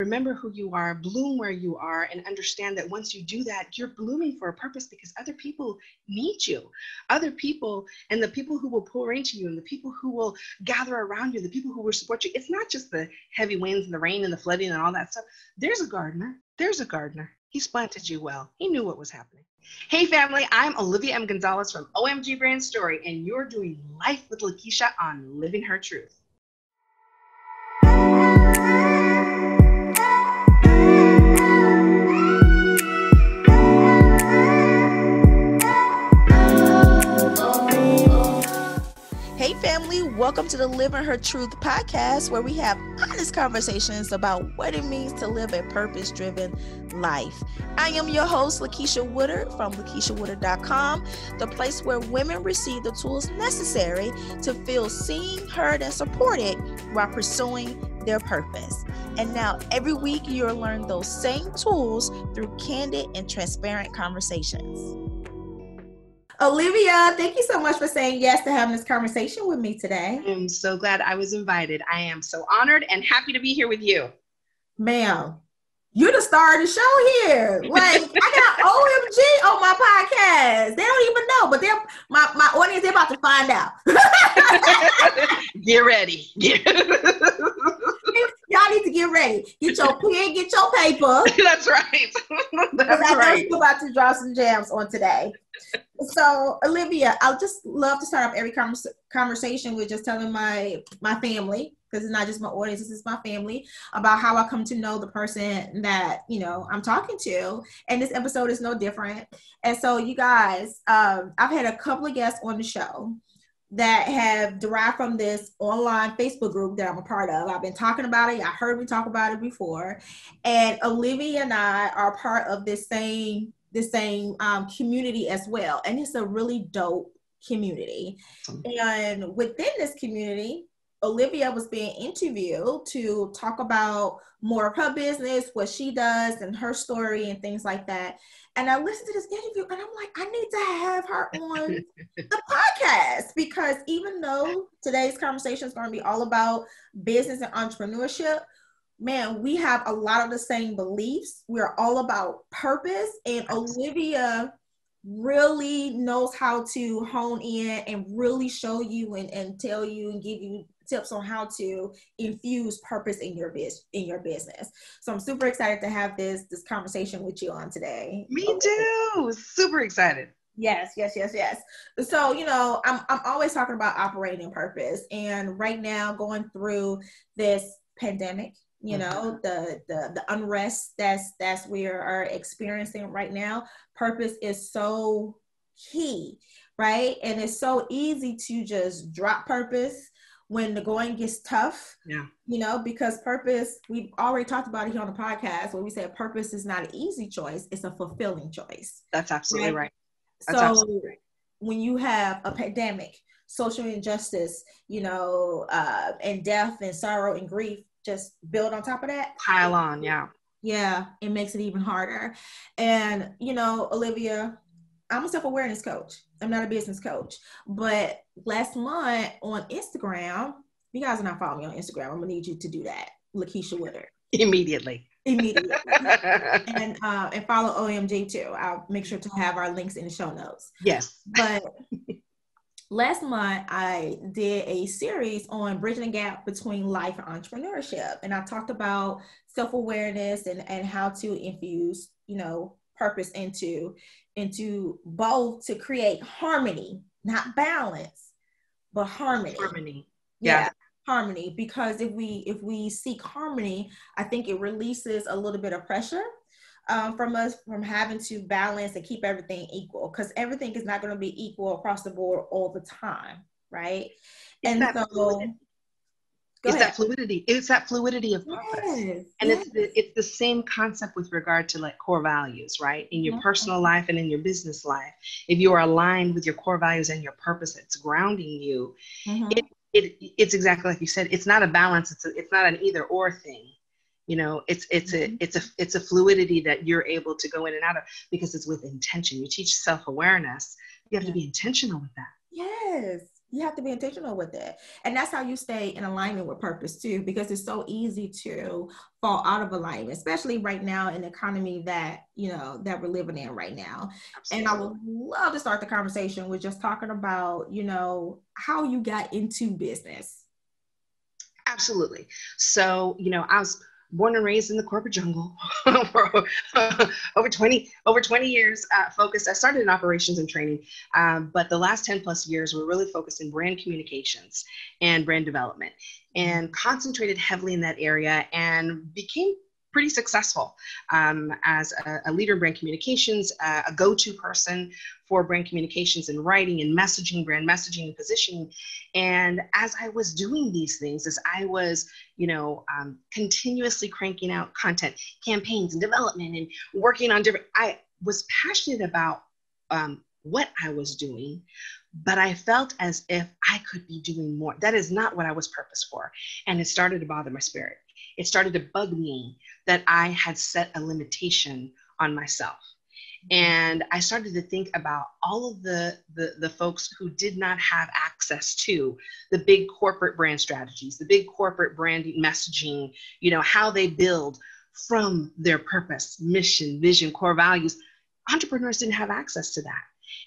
remember who you are, bloom where you are, and understand that once you do that, you're blooming for a purpose because other people need you. Other people, and the people who will pour into you, and the people who will gather around you, the people who will support you. It's not just the heavy winds and the rain and the flooding and all that stuff. There's a gardener. There's a gardener. He's planted you well. He knew what was happening. Hey, family, I'm Olivia M. Gonzalez from OMG Brand Story, and you're doing Life with LaKitia on Living Her Truth. Family. Welcome to the Living Her Truth podcast, where we have honest conversations about what it means to live a purpose driven life. I am your host, LaKitia Woodard from LaKitiaWoodard.com, the place where women receive the tools necessary to feel seen, heard, and supported while pursuing their purpose. And now, every week, you'll learn those same tools through candid and transparent conversations. Olivia, thank you so much for saying yes to having this conversation with me today. I'm so glad I was invited. I am so honored and happy to be here with you. Ma'am, you're the star of the show here. Like I got OMG on my podcast. They don't even know, but they're my, my audience, they're about to find out. get ready. Y'all need to get ready. Get your pen, get your paper. That's right. That's I right. We're about to draw some jams on today. So, Olivia, I'll just love to start off every convers- conversation with just telling my my family because it's not just my audience, this is my family about how I come to know the person that you know I'm talking to. And this episode is no different. And so, you guys, um, I've had a couple of guests on the show that have derived from this online Facebook group that I'm a part of. I've been talking about it. I heard me talk about it before. And Olivia and I are part of this same the same um, community as well. And it's a really dope community. And within this community, Olivia was being interviewed to talk about more of her business, what she does, and her story, and things like that. And I listened to this interview, and I'm like, I need to have her on the podcast because even though today's conversation is going to be all about business and entrepreneurship, man, we have a lot of the same beliefs. We're all about purpose, and Olivia really knows how to hone in and really show you and, and tell you and give you tips on how to infuse purpose in your biz in your business. So I'm super excited to have this this conversation with you on today. Me too. Super excited. Yes, yes, yes, yes. So, you know, I'm I'm always talking about operating purpose and right now going through this pandemic, you mm-hmm. know, the the the unrest that's that's we are experiencing right now, purpose is so key, right? And it's so easy to just drop purpose when the going gets tough. Yeah. You know, because purpose, we've already talked about it here on the podcast where we said purpose is not an easy choice, it's a fulfilling choice. That's absolutely right. right. So when you have a pandemic, social injustice, you know, uh, and death and sorrow and grief just build on top of that. Pile on, yeah. Yeah, it makes it even harder. And, you know, Olivia, I'm a self awareness coach. I'm not a business coach. But last month on Instagram, you guys are not following me on Instagram. I'm gonna need you to do that, LaKitia Woodard. Immediately. Immediately. and uh, and follow OMG too. I'll make sure to have our links in the show notes. Yes. But last month I did a series on bridging the gap between life and entrepreneurship. And I talked about self-awareness and, and how to infuse, you know, purpose into into both to create harmony, not balance, but harmony. Harmony. Yeah. yeah. Harmony. Because if we if we seek harmony, I think it releases a little bit of pressure um, from us from having to balance and keep everything equal because everything is not going to be equal across the board all the time, right? and so Go it's ahead. that fluidity. It's that fluidity of purpose, yes, and yes. it's the, it's the same concept with regard to like core values, right? In your personal life and in your business life, if you are aligned with your core values and your purpose that's grounding you, mm-hmm. it, it it's exactly like you said. It's not a balance. It's a, it's not an either or thing. You know, it's it's mm-hmm. a it's a it's a fluidity that you're able to go in and out of because it's with intention. You teach self awareness. You have to be intentional with that. Yes you have to be intentional with it and that's how you stay in alignment with purpose too because it's so easy to fall out of alignment especially right now in the economy that you know that we're living in right now Absolutely. and i would love to start the conversation with just talking about you know how you got into business Absolutely. So, you know, I was born and raised in the corporate jungle for over 20 over 20 years uh, focused i started in operations and training um, but the last 10 plus years were really focused in brand communications and brand development and concentrated heavily in that area and became pretty successful um, as a, a, leader in brand communications, uh, a go-to person for brand communications and writing and messaging, brand messaging and positioning. And as I was doing these things, as I was, you know, um, continuously cranking out content, campaigns and development and working on different, I was passionate about um, what I was doing, but I felt as if I could be doing more. That is not what I was purpose for. And it started to bother my spirit. It started to bug me that I had set a limitation on myself. And I started to think about all of the, the, the folks who did not have access to the big corporate brand strategies, the big corporate branding messaging, you know, how they build from their purpose, mission, vision, core values. Entrepreneurs didn't have access to that.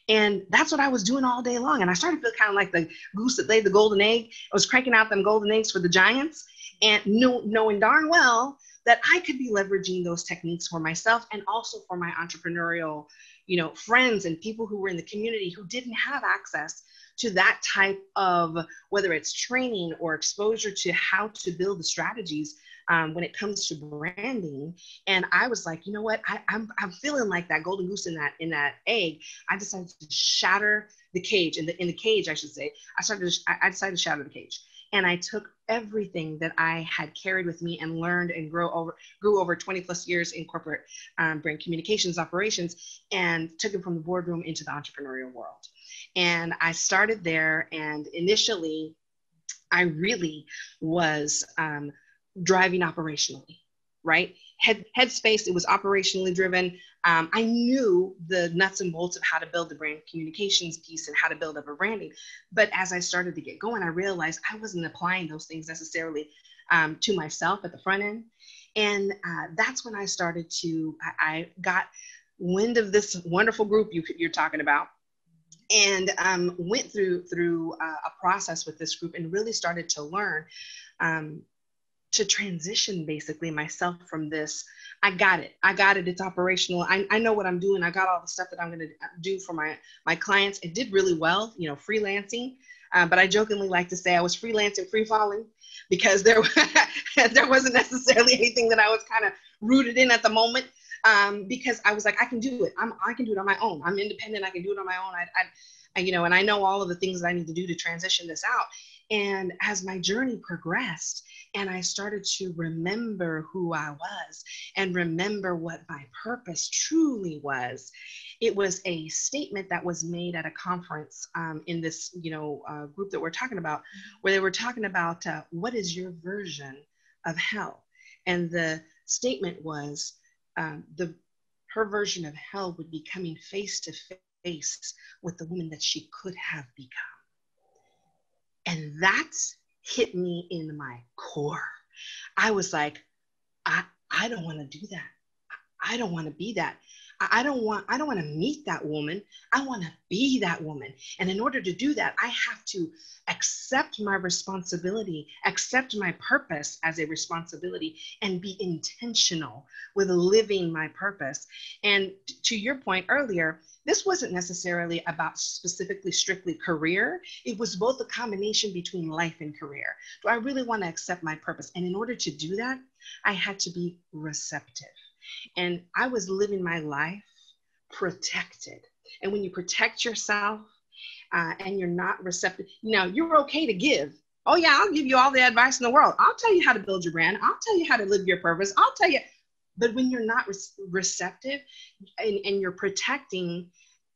And that's what I was doing all day long. And I started to feel kind of like the goose that laid the golden egg. I was cranking out them golden eggs for the giants and know, knowing darn well that I could be leveraging those techniques for myself and also for my entrepreneurial, you know, friends and people who were in the community who didn't have access to that type of whether it's training or exposure to how to build the strategies um, when it comes to branding. And I was like, you know what? I, I'm I'm feeling like that golden goose in that in that egg. I decided to shatter the cage in the in the cage, I should say. I started. To, I decided to shatter the cage and I took everything that I had carried with me and learned and grow over grew over 20 plus years in corporate um, brand communications operations and took it from the boardroom into the entrepreneurial world. And I started there, and initially, I really was um, driving operationally, right? Head, headspace, it was operationally driven. Um, I knew the nuts and bolts of how to build the brand communications piece and how to build up a branding. But as I started to get going, I realized I wasn't applying those things necessarily um, to myself at the front end. And uh, that's when I started to, I, I, got wind of this wonderful group you, you're talking about and um, went through through uh, a process with this group and really started to learn um, to transition basically myself from this i got it. I got it. It's operational. I, I know what i'm doing. I got all the stuff that i'm going to do for my my clients. It did really well you know freelancing uh, but i jokingly like to say i was freelancing free falling because there there wasn't necessarily anything that i was kind of rooted in at the moment um, because i was like i can do it. I'm, i can do it on my own. I'm independent. I can do it on my own. I, I, I you know and i know all of the things that i need to do to transition this out and as my journey progressed, and I started to remember who I was and remember what my purpose truly was, it was a statement that was made at a conference um, in this, you know, uh, group that we're talking about, where they were talking about uh, what is your version of hell, and the statement was um, the her version of hell would be coming face to face with the woman that she could have become. And that's hit me in my core. I was like, I, I don't want to do that. I don't want to be that. I don't want I don't want to meet that woman. I want to be that woman. And in order to do that, I have to accept my responsibility, accept my purpose as a responsibility and be intentional with living my purpose. And to your point earlier, this wasn't necessarily about specifically strictly career. It was both a combination between life and career. Do I really want to accept my purpose? And in order to do that, I had to be receptive. And I was living my life protected. And when you protect yourself uh, and you're not receptive, you know, you're okay to give. Oh, yeah, I'll give you all the advice in the world. I'll tell you how to build your brand. I'll tell you how to live your purpose. I'll tell you. But when you're not re- receptive and, and you're protecting,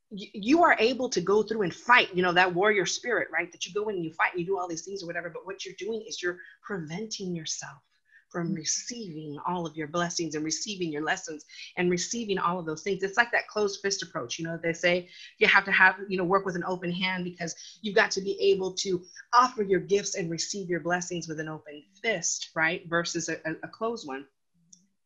you, you are able to go through and fight, you know, that warrior spirit, right? That you go in and you fight and you do all these things or whatever. But what you're doing is you're preventing yourself from receiving all of your blessings and receiving your lessons and receiving all of those things. It's like that closed fist approach. You know, they say you have to have, you know, work with an open hand because you've got to be able to offer your gifts and receive your blessings with an open fist, right? Versus a, a closed one.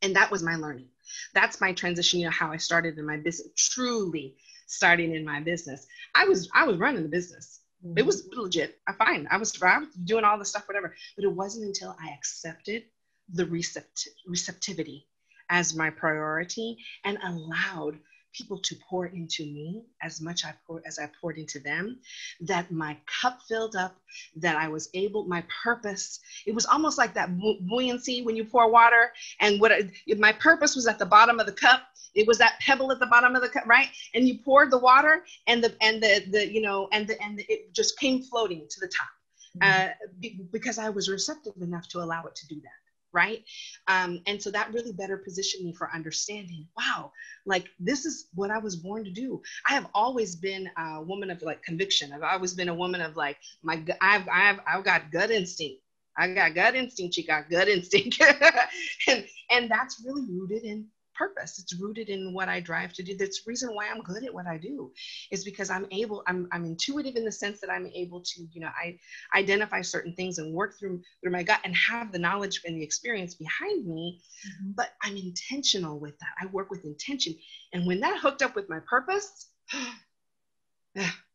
And that was my learning. That's my transition, you know, how I started in my business, truly starting in my business. I was I was running the business. It mm-hmm. was legit. I fine. I was, I was doing all the stuff, whatever. But it wasn't until I accepted the recept- receptivity as my priority and allowed people to pour into me as much I pour, as I poured into them, that my cup filled up, that I was able, my purpose, it was almost like that buoyancy when you pour water. And what I, my purpose was at the bottom of the cup. It was that pebble at the bottom of the cup, right? And you poured the water and the, and the, the, you know, and the, and the, it just came floating to the top. Mm-hmm. Uh, be, because I was receptive enough to allow it to do that right? Um, and so that really better positioned me for understanding wow like this is what i was born to do. I have always been a woman of like conviction. I've always been a woman of like my i've i've, I've got gut instinct. I got gut instinct she got gut instinct. And and that's really rooted in purpose. It's rooted in what I drive to do. That's the reason why I'm good at what I do, is because I'm able, I'm, I'm intuitive in the sense that I'm able to, you know, I identify certain things and work through through my gut and have the knowledge and the experience behind me. Mm-hmm. But I'm intentional with that. I work with intention. And when that hooked up with my purpose,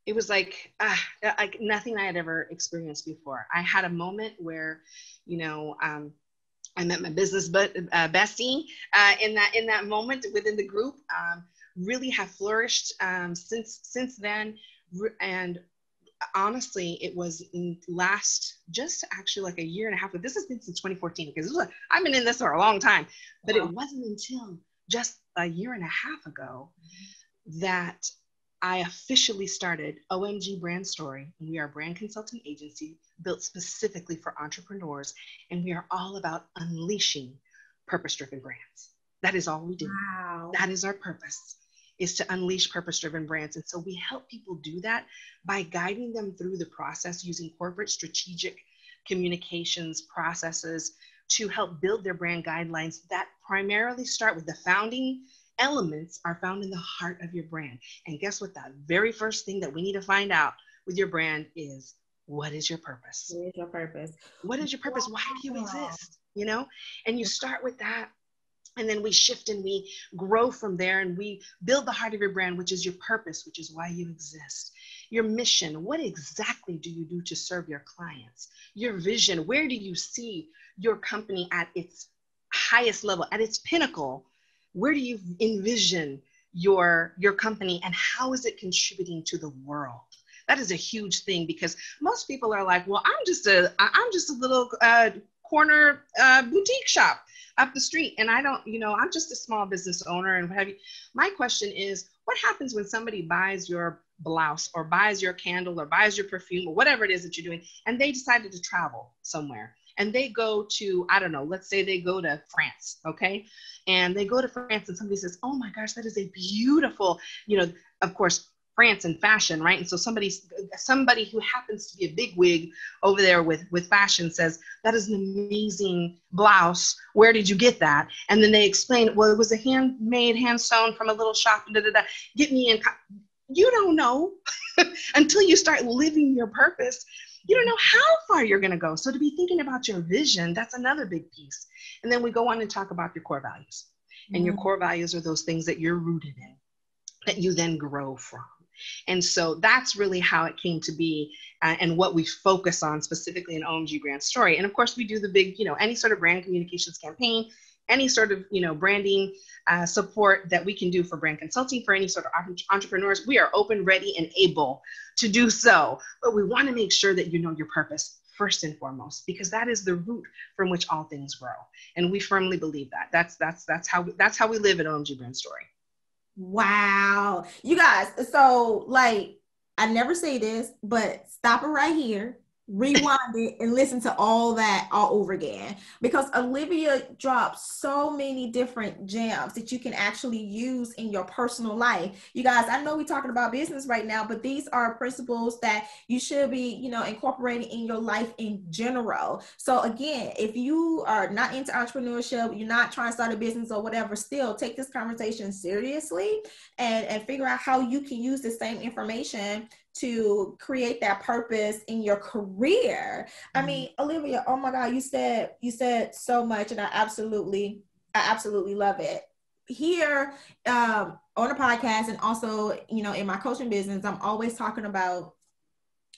it was like uh, like nothing I had ever experienced before. I had a moment where, you know, um, I met my business but uh, bestie uh, in that in that moment within the group. Um, really have flourished um, since since then, and honestly, it was in last just actually like a year and a half. But this has been since 2014 because I've been in this for a long time. But wow. it wasn't until just a year and a half ago that I officially started OMG Brand Story. And we are a brand consulting agency built specifically for entrepreneurs, and we are all about unleashing purpose-driven brands. That is all we do. Wow. That is our purpose is to unleash purpose-driven brands. And so we help people do that by guiding them through the process using corporate strategic communications processes to help build their brand guidelines that primarily start with the founding elements are found in the heart of your brand. And guess what? That very first thing that we need to find out with your brand is what is your purpose? What is your purpose? What is your purpose? Why do you exist? You know, and you start with that. And then we shift and we grow from there and we build the heart of your brand, which is your purpose, which is why you exist. Your mission, what exactly do you do to serve your clients? Your vision, where do you see your company at its highest level, at its pinnacle? Where do you envision your your company and how is it contributing to the world? That is a huge thing because most people are like well i'm just a i'm just a little uh, corner uh, boutique shop up the street and i don't you know i'm just a small business owner and what have you. My question is what happens when somebody buys your blouse or buys your candle or buys your perfume or whatever it is that you're doing and they decided to travel somewhere and they go to, I don't know, let's say they go to France, okay? And they go to France and somebody says, oh my gosh, that is a beautiful, you know, of course, France and fashion, right? And so somebody, somebody who happens to be a big wig over there with with fashion says that is an amazing blouse. Where did you get that? And then they explain, well, it was a handmade, hand sewn from a little shop. Da, da, da. Get me in. You don't know until you start living your purpose you don't know how far you're going to go. So to be thinking about your vision, that's another big piece. And then we go on and talk about your core values. And mm-hmm. your core values are those things that you're rooted in, that you then grow from. And so that's really how it came to be uh, and what we focus on specifically in OMG Brand Story. And of course, we do the big, you know, any sort of brand communications campaign any sort of you know branding uh, support that we can do for brand consulting for any sort of entrepreneurs we are open ready and able to do so. But we want to make sure that you know your purpose first and foremost because that is the root from which all things grow. And we firmly believe that. That's that's that's how that's how we live at omg brand story. Wow. You guys so like i never say this but stop it right here rewind it and listen to all that all over again because Olivia drops so many different gems that you can actually use in your personal life. You guys, I know we're talking about business right now, but these are principles that you should be, you know, incorporating in your life in general. So again, if you are not into entrepreneurship, you're not trying to start a business or whatever, still take this conversation seriously and and figure out how you can use the same information to create that purpose in your career. Mm-hmm. I mean, Olivia, oh my God, you said you said so much, and I absolutely, I absolutely love it. Here um, on the podcast, and also, you know, in my coaching business, I'm always talking about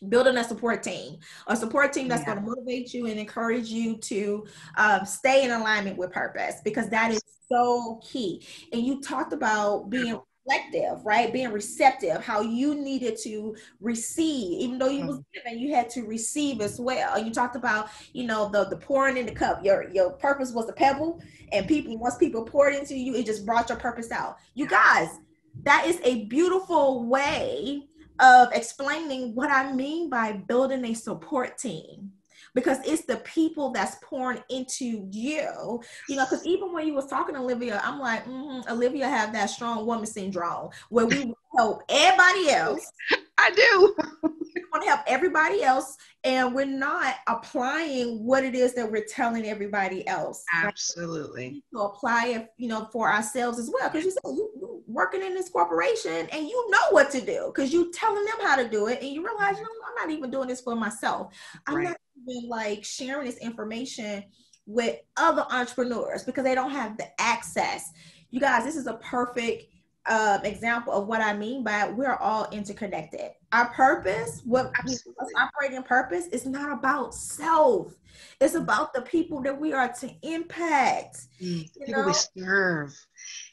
building a support team a support team that's yeah. going to motivate you and encourage you to um, stay in alignment with purpose because that is so key and you talked about being reflective, right? Being receptive, how you needed to receive, even though you was mm-hmm. given, you had to receive as well. You talked about, you know, the the pouring in the cup. Your your purpose was the pebble, and people once people poured into you, it just brought your purpose out. You guys, that is a beautiful way of explaining what I mean by building a support team because it's the people that's pouring into you. You know, because even when you was talking to Olivia, I'm like, mm-hmm, Olivia have that strong woman syndrome where we help everybody else. I do. we want to help everybody else, and we're not applying what it is that we're telling everybody else. Absolutely. Right? To apply it, you know, for ourselves as well. Because you said you, you working in this corporation and you know what to do because you're telling them how to do it, and you realize, you know, I'm not even doing this for myself. I'm right. not even like sharing this information with other entrepreneurs because they don't have the access. You guys, this is a perfect um, example of what I mean by we're all interconnected. Our purpose, what Absolutely. operating purpose, is not about self. It's about the people that we are to impact. Mm, people know? we serve.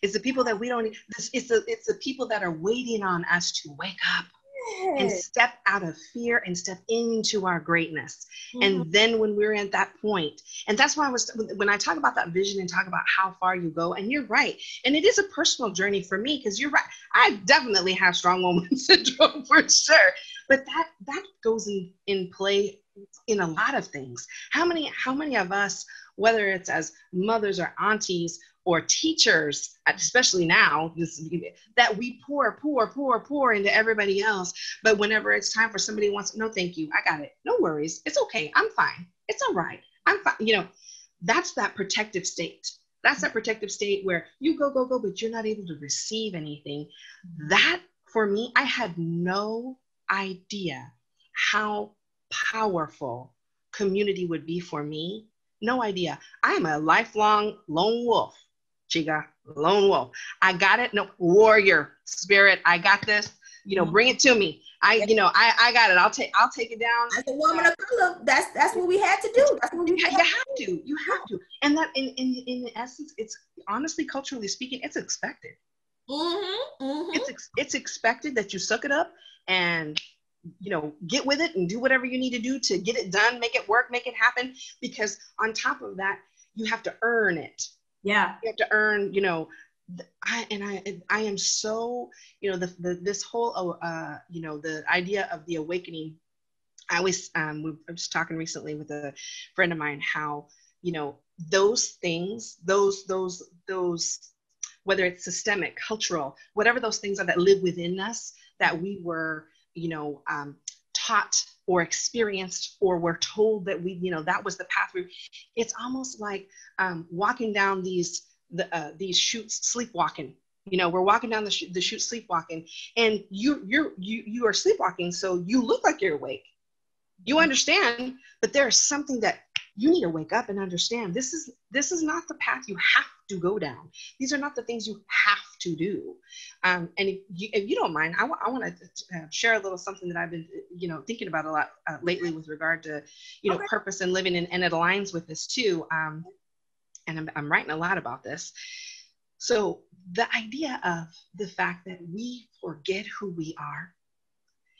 It's the people that we don't. It's the it's the people that are waiting on us to wake up and step out of fear and step into our greatness. Mm-hmm. And then when we're at that point, and that's why I was when I talk about that vision and talk about how far you go, and you're right. And it is a personal journey for me because you're right. I definitely have strong woman syndrome for sure. But that that goes in, in play in a lot of things. How many how many of us, whether it's as mothers or aunties or teachers, especially now, this, that we pour, pour, pour, pour into everybody else. But whenever it's time for somebody wants, no, thank you, I got it. No worries. It's okay. I'm fine. It's all right. I'm fine. You know, that's that protective state. That's that protective state where you go, go, go, but you're not able to receive anything. Mm-hmm. That for me, I had no idea how powerful community would be for me. No idea. I am a lifelong lone wolf. Chiga, lone wolf. I got it. No, warrior spirit. I got this. You know, bring it to me. I, you know, I, I got it. I'll take, I'll take it down. As a woman of color, that's that's what we had to do. That's what we you, have to. You have to. And that, in in in essence, it's honestly, culturally speaking, it's expected. Mm-hmm, mm-hmm. It's it's expected that you suck it up and you know get with it and do whatever you need to do to get it done, make it work, make it happen. Because on top of that, you have to earn it. Yeah. You have to earn, you know, I, and I, I am so, you know, the, the this whole, uh, you know, the idea of the awakening. I always, um, we, I was talking recently with a friend of mine how, you know, those things, those, those, those, whether it's systemic, cultural, whatever those things are that live within us that we were, you know, um, taught or experienced or were told that we, you know, that was the path we, it's almost like um, walking down these, the, uh, these chutes sleepwalking. You know, we're walking down the, sh- the chute sleepwalking and you, you're, you, you are sleepwalking. So you look like you're awake. You understand, but there's something that you need to wake up and understand this is this is not the path you have to go down these are not the things you have to do um, and if you, if you don't mind I, w- I want to uh, share a little something that i've been you know thinking about a lot uh, lately with regard to you know okay. purpose and living and, and, it aligns with this too um, and I'm, I'm writing a lot about this so the idea of the fact that we forget who we are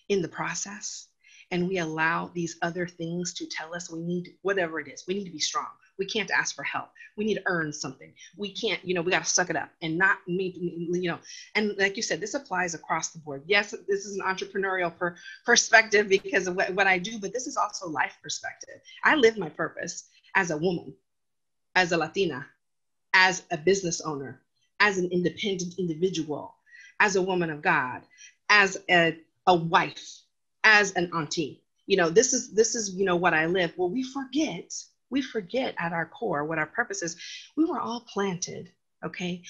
in the process and we allow these other things to tell us we need whatever it is we need to be strong we can't ask for help. We need to earn something. We can't, you know, we got to suck it up and not meet, you know. And like you said, this applies across the board. Yes, this is an entrepreneurial per, perspective because of what, what I do, but this is also life perspective. I live my purpose as a woman, as a Latina, as a business owner, as an independent individual, as a woman of God, as a, a wife, as an auntie. You know, this is this is you know what I live. Well, we forget we forget at our core what our purpose is. We were all planted, okay?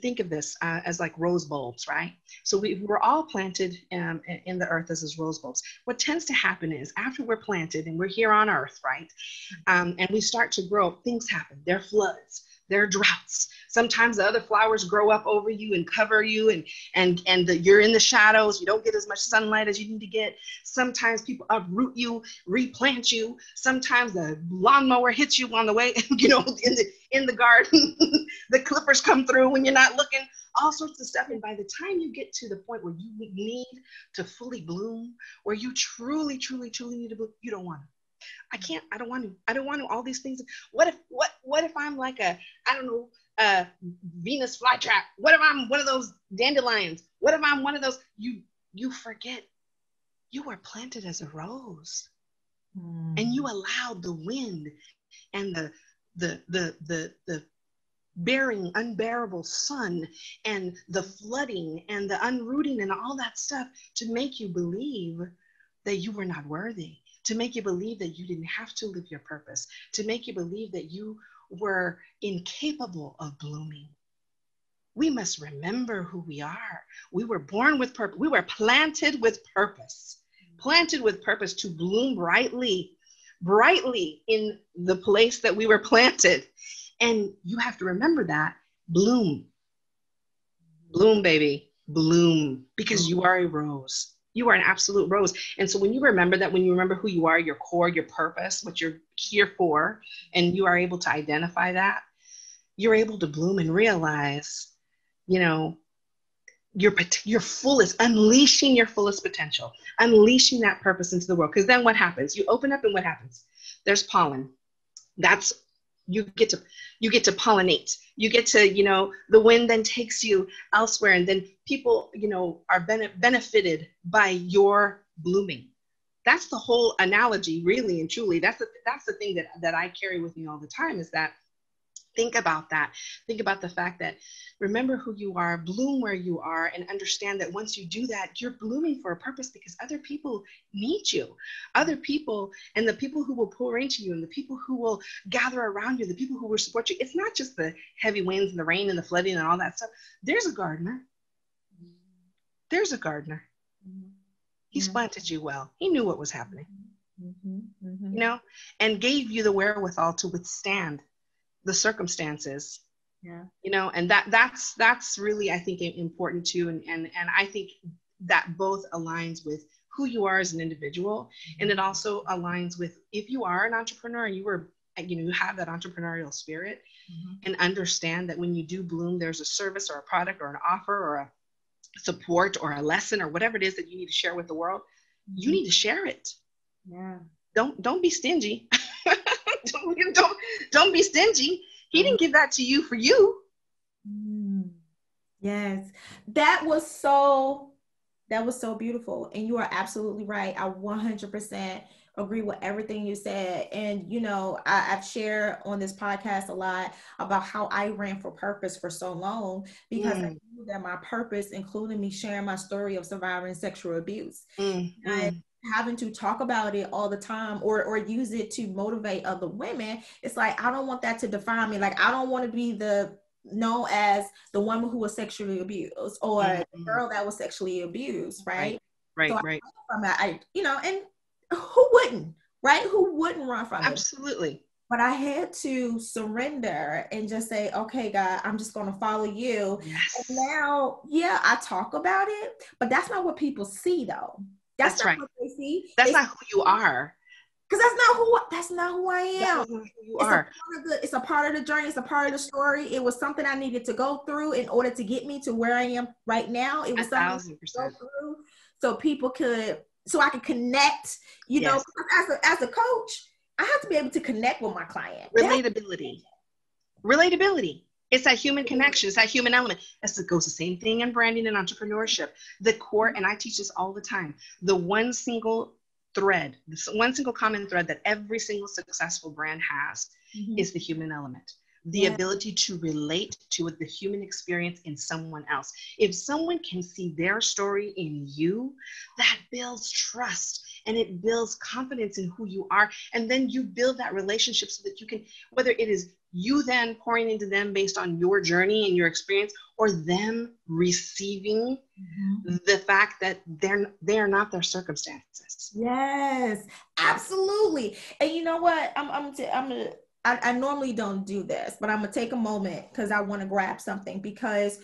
Think of this uh, as like rose bulbs, right? So we, we're all planted um, in the earth as, as rose bulbs. What tends to happen is after we're planted and we're here on earth, right? Um, and we start to grow, things happen. There are floods, there are droughts, Sometimes the other flowers grow up over you and cover you, and and and the, you're in the shadows. You don't get as much sunlight as you need to get. Sometimes people uproot you, replant you. Sometimes the lawnmower hits you on the way, you know, in the in the garden. the clippers come through when you're not looking. All sorts of stuff. And by the time you get to the point where you need to fully bloom, where you truly, truly, truly need to bloom, you don't want to. I can't, I don't want to, I don't want to, all these things. What if, what, what if I'm like a, I don't know, uh, Venus flytrap? What if I'm one of those dandelions? What if I'm one of those? You you forget you were planted as a rose, mm. and you allowed the wind and the the the the the bearing unbearable sun and the flooding and the unrooting and all that stuff to make you believe that you were not worthy to make you believe that you didn't have to live your purpose to make you believe that you were incapable of blooming. We must remember who we are. We were born with purpose. We were planted with purpose, planted with purpose to bloom brightly, brightly in the place that we were planted. And you have to remember that bloom, bloom, baby, bloom, because you are a rose you are an absolute rose. And so when you remember that, when you remember who you are, your core, your purpose, what you're here for, and you are able to identify that, you're able to bloom and realize, you know, your your fullest, unleashing your fullest potential, unleashing that purpose into the world. Because then what happens? You open up and what happens? There's pollen. That's you get to you get to pollinate. You get to you know the wind then takes you elsewhere and then people you know are bene- benefited by your blooming. That's the whole analogy really and truly. That's the that's the thing that that i carry with me all the time is that think about that. Think about the fact that remember who you are, bloom where you are, and understand that once you do that, you're blooming for a purpose because other people need you. Other people, and the people who will pour into you, and the people who will gather around you, the people who will support you. It's not just the heavy winds and the rain and the flooding and all that stuff. There's a gardener. There's a gardener. He's mm-hmm. planted you well. He knew what was happening. Mm-hmm, mm-hmm. You know, and gave you the wherewithal to withstand the circumstances yeah you know and that that's that's really i think important too and and and i think that both aligns with who you are as an individual mm-hmm. and it also aligns with if you are an entrepreneur and you were you know you have that entrepreneurial spirit mm-hmm. and understand that when you do bloom there's a service or a product or an offer or a support or a lesson or whatever it is that you need to share with the world mm-hmm. you need to share it yeah don't don't be stingy don't, don't, don't be stingy. He didn't give that to you for you. Mm. Yes, that was so. That was so beautiful, and you are absolutely right. I 100% agree with everything you said. And you know, I, have shared on this podcast a lot about how I ran for purpose for so long because mm. I knew that my purpose included me sharing my story of surviving sexual abuse. Mm. And having to talk about it all the time or or use it to motivate other women it's like i don't want that to define me like i don't want to be the known as the woman who was sexually abused or mm-hmm. the girl that was sexually abused right right right, so right. From that, I you know and who wouldn't right who wouldn't run from absolutely. it but I had to surrender and just say, okay, God, I'm just going to follow you. Yes. And now, yeah, I talk about it, but that's not what people see though. That's, that's right. they see. That's they not who you are. Because that's not who that's not who I am. Who you it's are. A part of the, it's a part of the journey. It's a part of the story. It was something I needed to go through in order to get me to where I am right now. It was a something to go through so people could so I could connect. You yes. know, as a as a coach, I have to be able to connect with my client. Relatability. Relatability. It's that human connection. It's that human element. That goes the same thing in branding and entrepreneurship. The core, and I teach this all the time. The one single thread, the one single common thread that every single successful brand has mm-hmm. is the human element the yeah. ability to relate to the human experience in someone else. If someone can see their story in you, that builds trust and it builds confidence in who you are. And then you build that relationship so that you can, whether it is you then pouring into them based on your journey and your experience, or them receiving mm-hmm. the fact that they're they're not their circumstances. Yes, absolutely. And you know what? I'm I'm t- I'm gonna I, I normally don't do this, but I'm gonna take a moment because I want to grab something because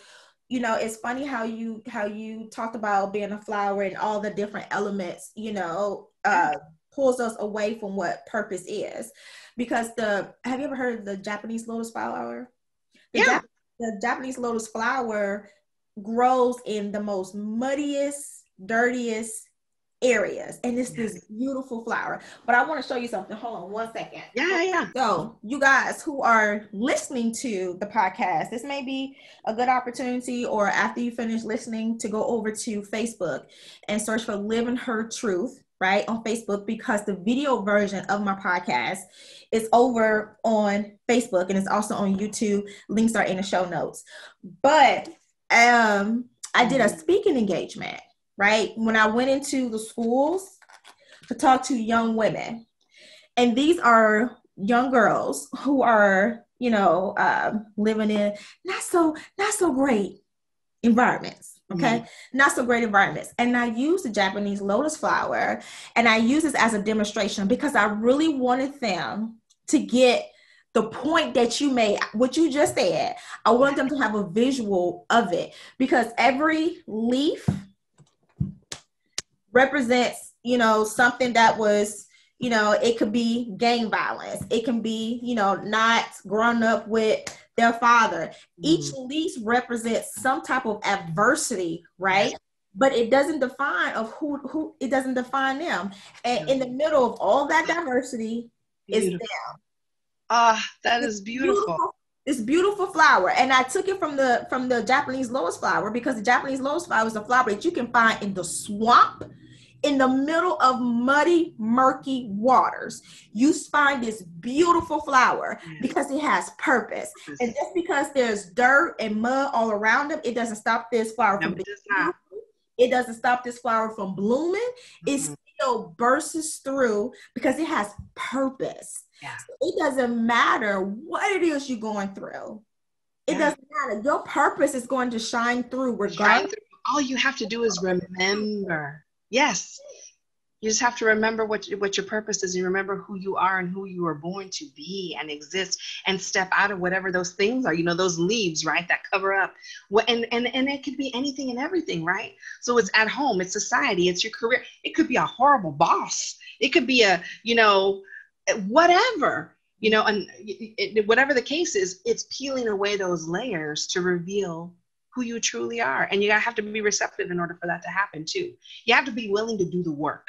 you know it's funny how you how you talked about being a flower and all the different elements you know uh pulls us away from what purpose is. Because the have you ever heard of the japanese lotus flower? The, yeah. Jap- the japanese lotus flower grows in the most muddiest dirtiest areas and it's this beautiful flower. But i want to show you something. Hold on one second. Yeah yeah. So you guys who are listening to the podcast this may be a good opportunity or after you finish listening to go over to facebook and search for living her truth right on facebook because the video version of my podcast is over on facebook and it's also on youtube. Links are in the show notes. But um i did a mm-hmm. speaking engagement right? When I went into the schools to talk to young women, and these are young girls who are, you know, um, living in not so not so great environments. Okay, mm-hmm. not so great environments. And I use the Japanese lotus flower and I use this as a demonstration because I really wanted them to get the point that you made, what you just said. I want them to have a visual of it because every leaf represents, you know, something that was, you know, it could be gang violence. It can be, you know, not grown up with their father. Each mm. lease represents some type of adversity, right? But it doesn't define of who who it doesn't define them. And in the middle of all that diversity beautiful. is them. Ah, that is beautiful. beautiful this beautiful flower and i took it from the from the japanese lotus flower because the japanese lotus flower is a flower that you can find in the swamp in the middle of muddy, murky waters, you find this beautiful flower because it has purpose. And just because there's dirt and mud all around them, it doesn't stop this flower no, from being it doesn't stop this flower from blooming. Mm-hmm. It still bursts through because it has purpose. Yeah. So it doesn't matter what it is you're going through. It yeah. doesn't matter. Your purpose is going to shine through regardless. Shine through. All you have to do is remember Yes. You just have to remember what, what your purpose is and remember who you are and who you were born to be and exist and step out of whatever those things are, you know, those leaves, right, that cover up. And, and, and it could be anything and everything, right? So it's at home, it's society, it's your career. It could be a horrible boss. It could be a, you know, whatever, you know, and it, whatever the case is, it's peeling away those layers to reveal who you truly are. And you have to be receptive in order for that to happen too. You have to be willing to do the work.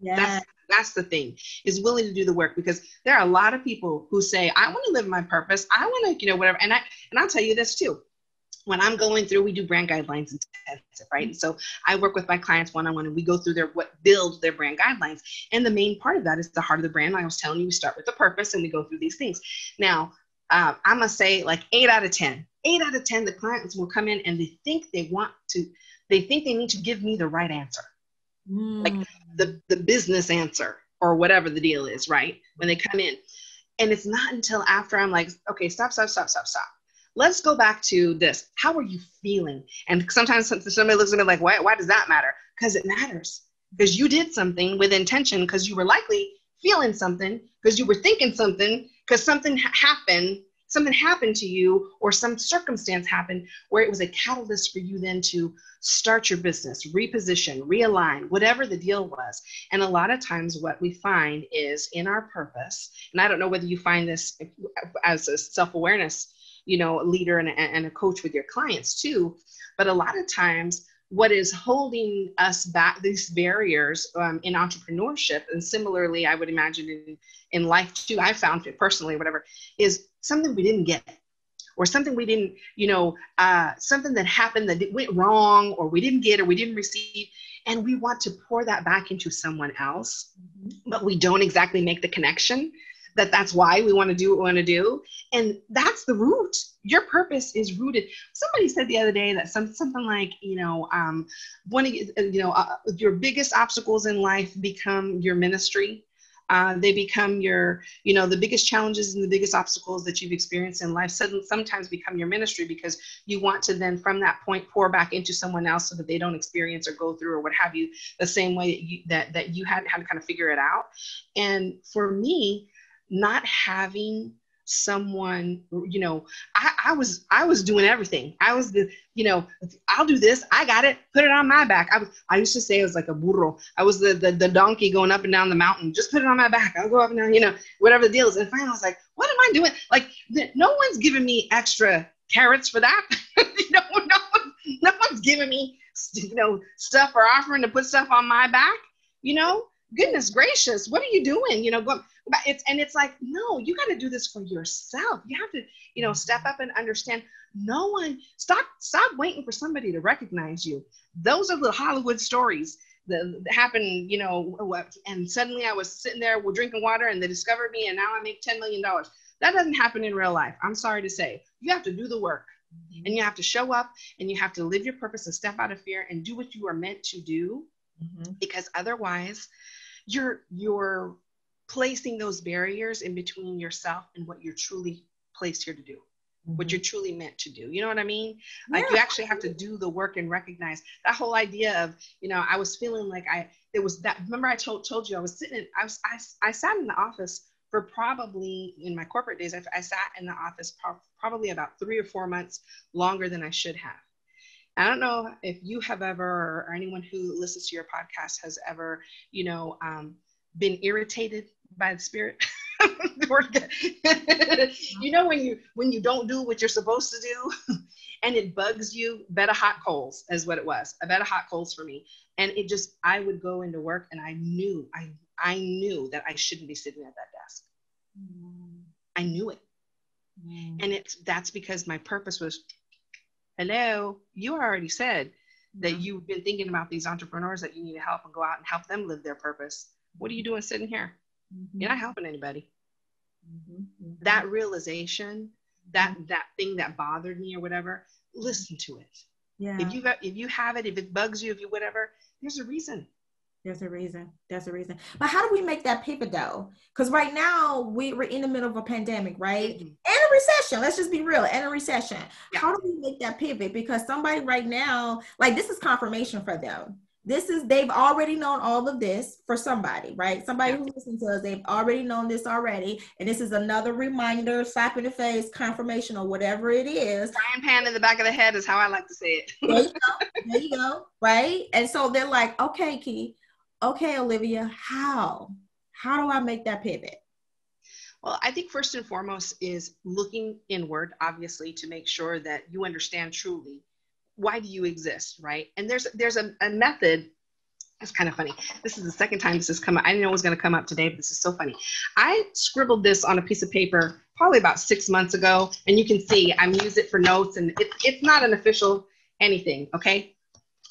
Yeah. That's that's the thing is willing to do the work because there are a lot of people who say i want to live my purpose i want to you know whatever and i and i'll tell you this too when i'm going through we do brand guidelines intensive right and so i work with my clients one-on-one and we go through their what build their brand guidelines and the main part of that is the heart of the brand i was telling you we start with the purpose and we go through these things now uh, i'm gonna say like eight out of ten eight out of 10, the clients will come in and they think they want to, they think they need to give me the right answer. Mm. Like the, the business answer or whatever the deal is, right? When they come in. And it's not until after I'm like, okay, stop, stop, stop, stop, stop. Let's go back to this. How are you feeling? And sometimes somebody looks at me like, why, why does that matter? Because it matters. Because you did something with intention, because you were likely feeling something, because you were thinking something, because something ha- happened something happened to you or some circumstance happened where it was a catalyst for you then to start your business, reposition, realign, whatever the deal was. And a lot of times, what we find is in our purpose, and I don't know whether you find this as a self awareness, you know, leader and, and a coach with your clients too, but a lot of times what is holding us back these barriers um, in entrepreneurship and similarly i would imagine in, in life too i found it personally whatever is something we didn't get or something we didn't you know uh, something that happened that went wrong or we didn't get or we didn't receive and we want to pour that back into someone else mm-hmm. but we don't exactly make the connection that that's why we want to do what we want to do. And that's the root. Your purpose is rooted. Somebody said the other day that some, something like you know um, one of you know uh, your biggest obstacles in life become your ministry. Uh, they become your you know the biggest challenges and the biggest obstacles that you've experienced in life suddenly sometimes become your ministry because you want to then from that point pour back into someone else so that they don't experience or go through or what have you the same way that you, that, that you had, had to kind of figure it out. And for me not having someone you know I, I was i was doing everything. I was the you know i'll do this i got it put it on my back. I was i used to say it was like a burro. I was the, the the donkey going up and down the mountain. Just put it on my back. I'll go up and down you know whatever the deal is. And finally i was like what am i doing? Like no one's giving me extra carrots for that. You know no, one, no one's giving me you know stuff or offering to put stuff on my back you know? Goodness gracious what are you doing? You know go, it's and it's like no you got to do this for yourself. You have to you know step up and understand. No one stop stop waiting for somebody to recognize you. Those are the hollywood stories that, happen you know and suddenly i was sitting there with drinking water and they discovered me and now i make 10 million dollars. That doesn't happen in real life. I'm sorry to say you have to do the work and you have to show up and you have to live your purpose and step out of fear and do what you are meant to do mm-hmm. because otherwise you're you're placing those barriers in between yourself and what you're truly placed here to do mm-hmm. what you're truly meant to do. You know what i mean? Like you actually have to do the work and recognize that whole idea of you know i was feeling like i there was that remember i told told you i was sitting in, i was I, I sat in the office for probably in my corporate days I, I sat in the office pro- probably about three or four months longer than i should have. I don't know if you have ever, or anyone who listens to your podcast has ever, you know, um, been irritated by the spirit. you know when you when you don't do what you're supposed to do and it bugs you bed of hot coals is what it was a bed of hot coals for me and it just i would go into work and i knew i i knew that i shouldn't be sitting at that desk mm. i knew it mm. and it's that's because my purpose was hello you already said that you've been thinking about these entrepreneurs that you need to help and go out and help them live their purpose what are you doing sitting here mm-hmm. you're not helping anybody mm-hmm. Mm-hmm. that realization that that thing that bothered me or whatever listen to it yeah if you if you have it if it bugs you if you whatever there's a reason there's a reason. There's a reason. But how do we make that pivot though? Because right now we, we're in the middle of a pandemic, right? Mm-hmm. And a recession. Let's just be real. And a recession. Yeah. How do we make that pivot? Because somebody right now, like this is confirmation for them this is they've already known all of this for somebody right? Somebody yeah. who listens to us they've already known this already. And this is another reminder slap in the face confirmation or whatever it is. Frying pan in the back of the head is how i like to say it. There, you go. there you go. Right? And so they're like okay key. Okay olivia how? How do i make that pivot? Well, I think first and foremost is looking inward, obviously, to make sure that you understand truly why do you exist, right? And there's there's a, a method. It's kind of funny. This is the second time this has come up. I didn't know it was going to come up today, but this is so funny. I scribbled this on a piece of paper probably about six months ago, and you can see I'm use it for notes, and it, it's not an official anything, okay?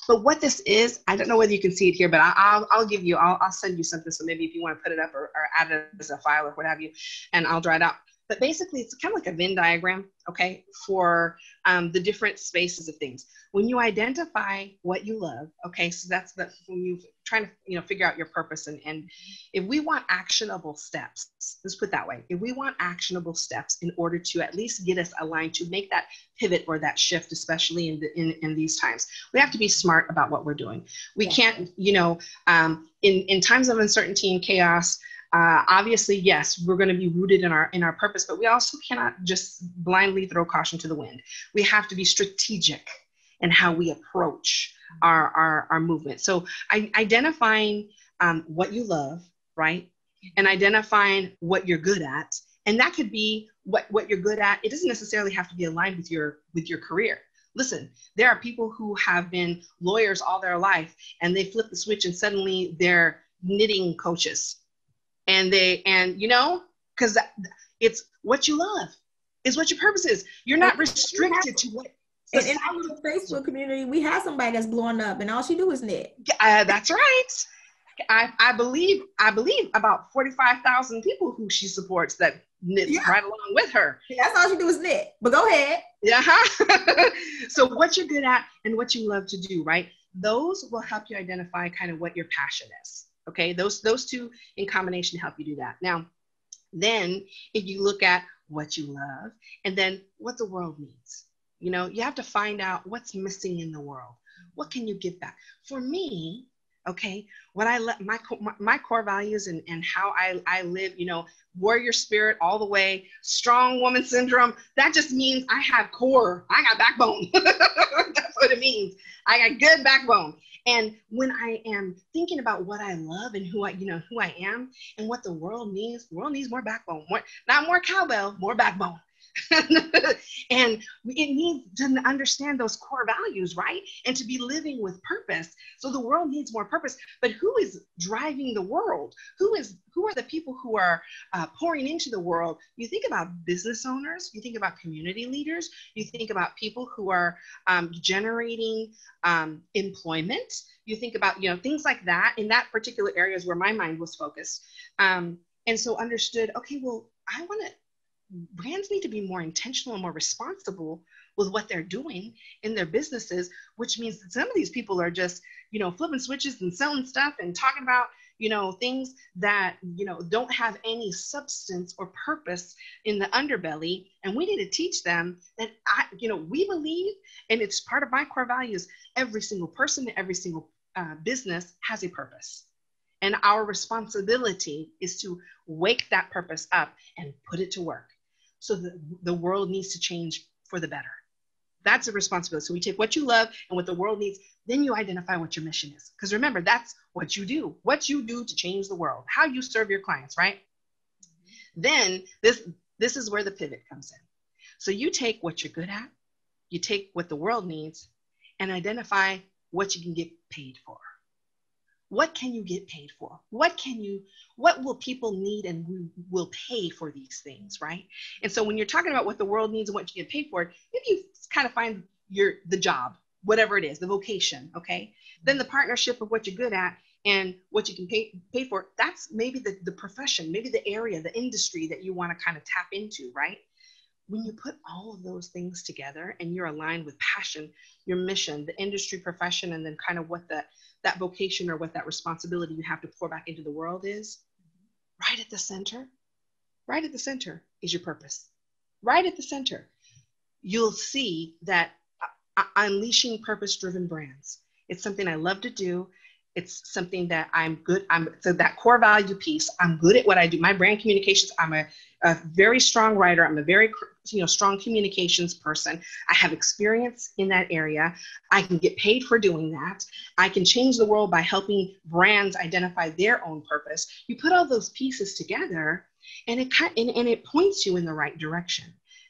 But what this is, I don't know whether you can see it here, but I, will I'll give you, I'll, I'll send you something. So maybe if you want to put it up or, or add it as a file or what have you, and I'll draw it out. But basically, it's kind of like a Venn diagram, okay, for um, the different spaces of things. When you identify what you love, okay, so that's the when you're trying to you know figure out your purpose and and if we want actionable steps, let's put that way. If we want actionable steps in order to at least get us aligned to make that pivot or that shift, especially in the, in, in these times, we have to be smart about what we're doing. We yeah. can't, you know, um, in in times of uncertainty and chaos uh, obviously, yes, we're going to be rooted in our in our purpose, but we also cannot just blindly throw caution to the wind. We have to be strategic in how we approach our our, our movement. So, I, identifying um, what you love, right, and identifying what you're good at, and that could be what what you're good at. It doesn't necessarily have to be aligned with your with your career. Listen, there are people who have been lawyers all their life and they flip the switch and suddenly they're knitting coaches. And they, and you know, because it's what you love is what your purpose is. You're not restricted to what. In, in our little Facebook community, we have somebody that's blowing up, and all she do is knit. Uh, that's right. I, I believe I believe about forty five thousand people who she supports that knits yeah. right along with her. Yeah, that's all she do is knit. But go ahead. Yeah. so what you're good at and what you love to do, right? Those will help you identify kind of what your passion is. Okay, those those two in combination help you do that. Now, then if you look at what you love and then what the world needs, you know, you have to find out what's missing in the world. What can you give back? For me, okay what i let my, my, core values and, and how I, I live you know warrior spirit all the way strong woman syndrome that just means i have core i got backbone that's what it means i got good backbone and when i am thinking about what i love and who i you know who i am and what the world needs the world needs more backbone more not more cowbell more backbone and it needs to understand those core values, right? And to be living with purpose. So the world needs more purpose. But who is driving the world? Who is who are the people who are uh, pouring into the world? You think about business owners. You think about community leaders. You think about people who are um, generating um, employment. You think about you know things like that. In that particular areas where my mind was focused. Um, and so understood. Okay, well, I want to brands need to be more intentional and more responsible with what they're doing in their businesses, which means that some of these people are just, you know, flipping switches and selling stuff and talking about, you know, things that, you know, don't have any substance or purpose in the underbelly. And we need to teach them that, I, you know, we believe, and it's part of my core values, every single person, every single uh, business has a purpose. And our responsibility is to wake that purpose up and put it to work so the, the world needs to change for the better. That's a responsibility. So we take what you love and what the world needs, then you identify what your mission is. Because remember, that's what you do, what you do to change the world, how you serve your clients, right? Then this this is where the pivot comes in. So you take what you're good at, you take what the world needs, and identify what you can get paid for what can you get paid for? What can you what will people need and we will pay for these things right? And so when you're talking about what the world needs and what you get paid for if you kind of find your the job whatever it is the vocation okay then the partnership of what you're good at and what you can pay, pay for that's maybe the, the profession maybe the area the industry that you want to kind of tap into right? When you put all of those things together and you're aligned with passion your mission the industry profession and then kind of what the that vocation or what that responsibility you have to pour back into the world is, right at the center, right at the center is your purpose. Right at the center, you'll see that uh, uh, unleashing purpose driven brands. It's something I love to do. It's something that I'm good. I'm so that core value piece. I'm good at what I do. My brand communications. I'm a, a very strong writer. I'm a very you know strong communications person. I have experience in that area. I can get paid for doing that. I can change the world by helping brands identify their own purpose. You put all those pieces together, and it and, and it points you in the right direction.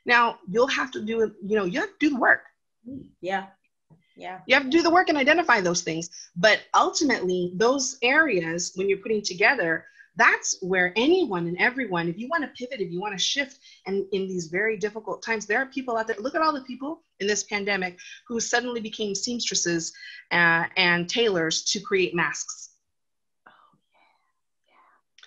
Now you'll have to do it, you know you have to do the work. Yeah. Yeah. You have to do the work and identify those things. But ultimately, those areas, when you're putting together, that's where anyone and everyone, if you want to pivot, if you want to shift, and in these very difficult times, there are people out there. Look at all the people in this pandemic who suddenly became seamstresses uh, and tailors to create masks. Yeah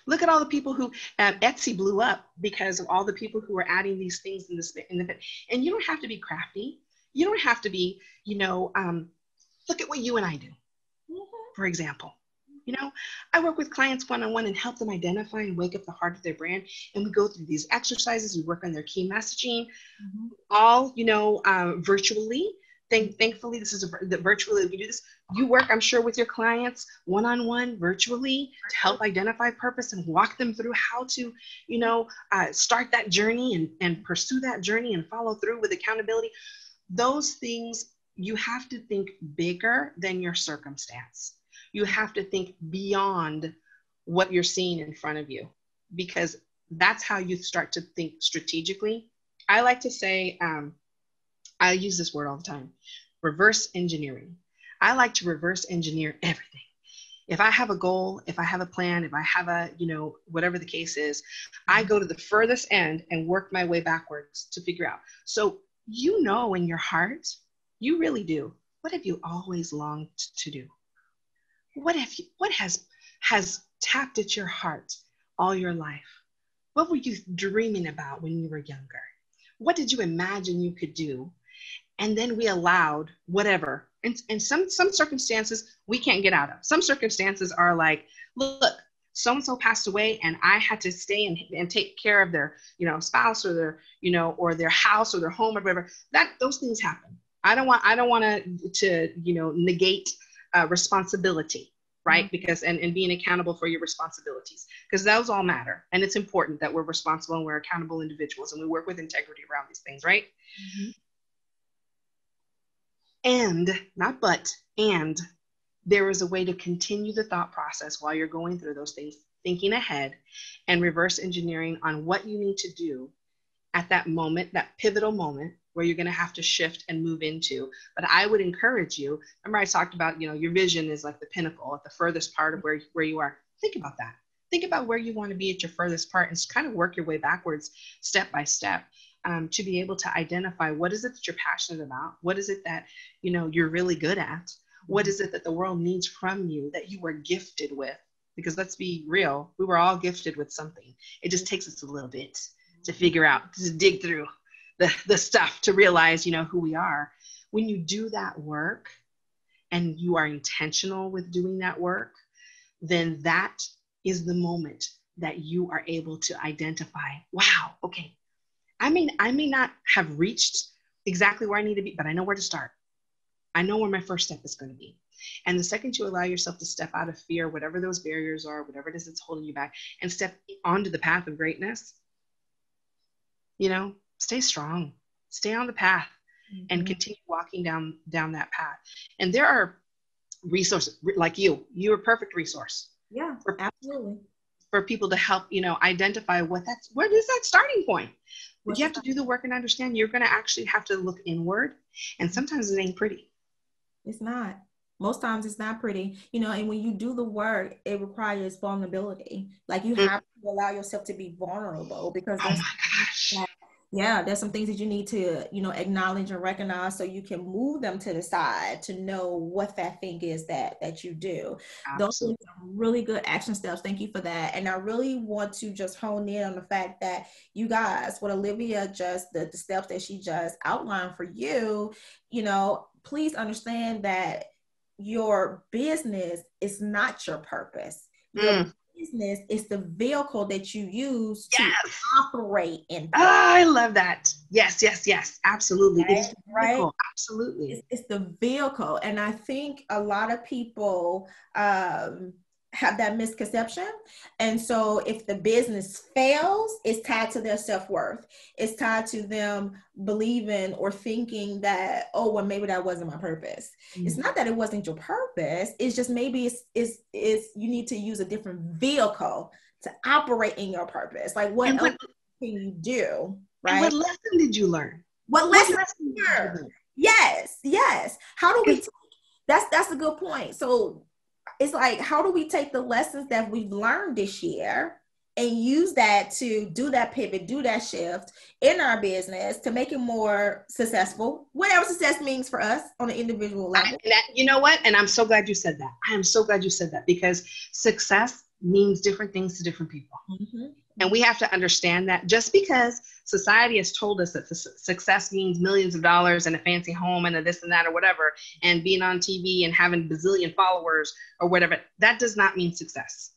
look at all the people who um, Etsy blew up because of all the people who are adding these things in this in the and you don't have to be crafty you don't have to be, you know, um, look at what you and I do, mm-hmm. for example. You know, I work with clients one on one and help them identify and wake up the heart of their brand. And we go through these exercises, we work on their key messaging, mm-hmm. all, you know, uh, virtually. Thank, thankfully, this is a, the virtually we do this. You work, I'm sure, with your clients one on one virtually to help identify purpose and walk them through how to, you know, uh, start that journey and, and pursue that journey and follow through with accountability those things you have to think bigger than your circumstance. You have to think beyond what you're seeing in front of you because that's how you start to think strategically. I like to say, um, I use this word all the time reverse engineering. I like to reverse engineer everything. If I have a goal, if I have a plan, if I have a, you know, whatever the case is, I go to the furthest end and work my way backwards to figure out. So you know in your heart, you really do. What have you always longed to do? What have you, what has has tapped at your heart all your life? What were you dreaming about when you were younger? What did you imagine you could do? And then we allowed whatever. And, and some some circumstances we can't get out of. Some circumstances are like, look, so and so passed away and I had to stay and, and take care of their, you know, spouse or their, you know, or their house or their home or whatever. That those things happen. I don't want I don't want to to you know negate uh, responsibility right mm-hmm. because and, and being accountable for your responsibilities because those all matter and it's important that we're responsible and we're accountable individuals and we work with integrity around these things right mm-hmm. and not but and there is a way to continue the thought process while you're going through those things thinking ahead and reverse engineering on what you need to do at that moment that pivotal moment where you're going to have to shift and move into. But I would encourage you. Remember, I talked about you know your vision is like the pinnacle at the furthest part of where where you are. Think about that. Think about where you want to be at your furthest part, and kind of work your way backwards, step by step, um, to be able to identify what is it that you're passionate about, what is it that you know you're really good at, what is it that the world needs from you that you were gifted with. Because let's be real, we were all gifted with something. It just takes us a little bit to figure out, to dig through the, the stuff to realize, you know, who we are. When you do that work and you are intentional with doing that work, then that is the moment that you are able to identify, wow, okay, I mean, I may not have reached exactly where I need to be, but I know where to start. I know where my first step is going to be. And the second you allow yourself to step out of fear, whatever those barriers are, whatever it is that's holding you back, and step onto the path of greatness, you know, stay strong, stay on the path mm-hmm. and continue walking down down that path. And there are resources like you. You're a perfect resource. Yeah, for, absolutely. For people to help, you know, identify what that's what is that starting point. But you have to do the work and understand you're going to actually have to look inward, and sometimes it ain't pretty. It's not most times it's not pretty you know and when you do the work it requires vulnerability like you mm. have to allow yourself to be vulnerable because oh my gosh yeah there's some things that you need to you know acknowledge and recognize so you can move them to the side to know what that thing is that that you do. Absolutely. those are really good action steps. Thank you for that. And i really want to just hone in on the fact that you guys what olivia just the, the steps that she just outlined for you you know please understand that your business is not your purpose. Mm business is the vehicle that you use to operate in. Oh, I love that. Yes, yes, yes. Absolutely. Right? It's right? Absolutely. It's, it's, the vehicle. And I think a lot of people um, have that misconception. And so if the business fails, it's tied to their self-worth. It's tied to them believing or thinking that, oh, well, maybe that wasn't my purpose. Mm-hmm. It's not that it wasn't your purpose. It's just maybe it's, it's, it's you need to use a different vehicle to operate in your purpose. Like what, what can you do? Right. what lesson did you learn? What lesson, what lesson did you learn? Yes, yes. How do we take, that's that's a good point. So it's like how do we take the lessons that we've learned this year and use that to do that pivot, do that shift in our business to make it more successful, whatever success means for us on an individual level. I, that, you know what? And I'm so glad you said that. I am so glad you said that because success means different things to different people. Mm-hmm. And we have to understand that just because society has told us that success means millions of dollars and a fancy home and a this and that or whatever, and being on TV and having bazillion followers or whatever, that does not mean success.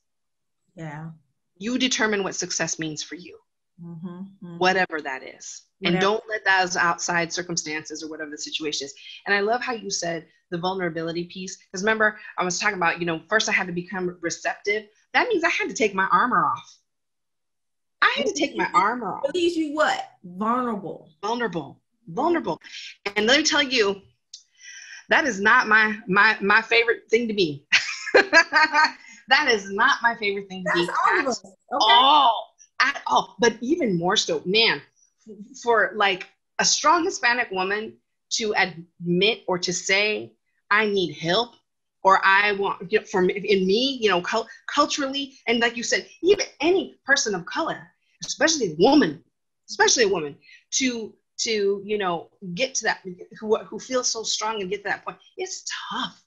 Yeah. You determine what success means for you, mm-hmm, mm-hmm. whatever that is. Whatever. And don't let those outside circumstances or whatever the situation is. And I love how you said the vulnerability piece. Because remember, I was talking about, you know, first I had to become receptive. That means I had to take my armor off I had to take my armor off. It leaves you what? Vulnerable. Vulnerable. Vulnerable. And let me tell you, that is not my my my favorite thing to be. that is not my favorite thing to That's be all at okay. all. At all. But even more so, man, for like a strong Hispanic woman to admit or to say, I need help or I want, you know, from in me, you know, culturally, and like you said, even any person of color, especially a woman, especially a woman, to to you know get to that who who feels so strong and get to that point. It's tough.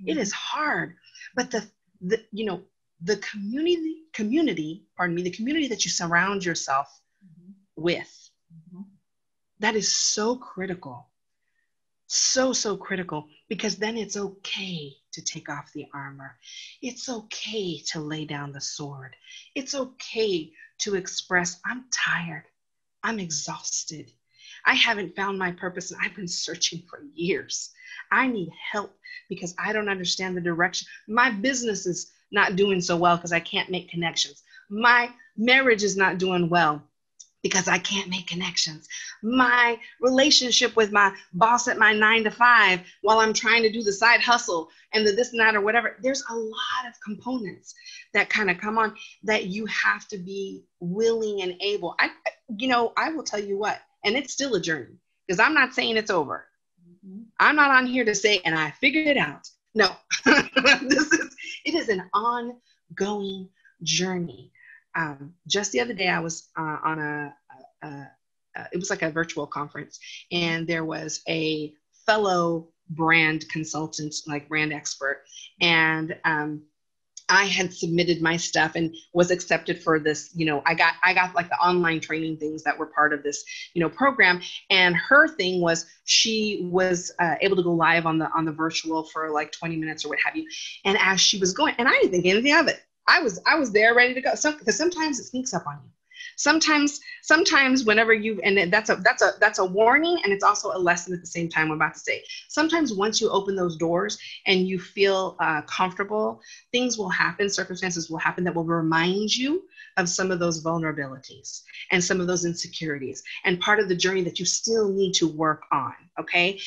Mm-hmm. It is hard, but the the you know the community community, pardon me, the community that you surround yourself mm-hmm. with, mm-hmm. that is so critical so so critical because then it's okay to take off the armor. It's okay to lay down the sword. It's okay to express i'm tired. I'm exhausted. I haven't found my purpose and i've been searching for years. I need help because i don't understand the direction. My business is not doing so well because i can't make connections. My marriage is not doing well because I can't make connections. My relationship with my boss at my nine to five while I'm trying to do the side hustle and the this and that or whatever. There's a lot of components that kind of come on that you have to be willing and able. I, you know, I will tell you what, and it's still a journey because I'm not saying it's over. Mm-hmm. I'm not on here to say, and I figured it out. No, this is, it is an ongoing journey um, just the other day I was uh, on a, a, a, it was like a virtual conference, and there was a fellow brand consultant, like brand expert, and um, I had submitted my stuff and was accepted for this. You know, I got I got like the online training things that were part of this, you know, program. And her thing was she was uh, able to go live on the on the virtual for like 20 minutes or what have you. And as she was going, and I didn't think anything of it. I was I was there ready to go. Because sometimes it sneaks up on you. Sometimes sometimes whenever you and that's a that's a that's a warning and it's also a lesson at the same time. I'm about to say. Sometimes once you open those doors and you feel uh, comfortable, things will happen, circumstances will happen that will remind you of some of those vulnerabilities and some of those insecurities and part of the journey that you still need to work on. Okay.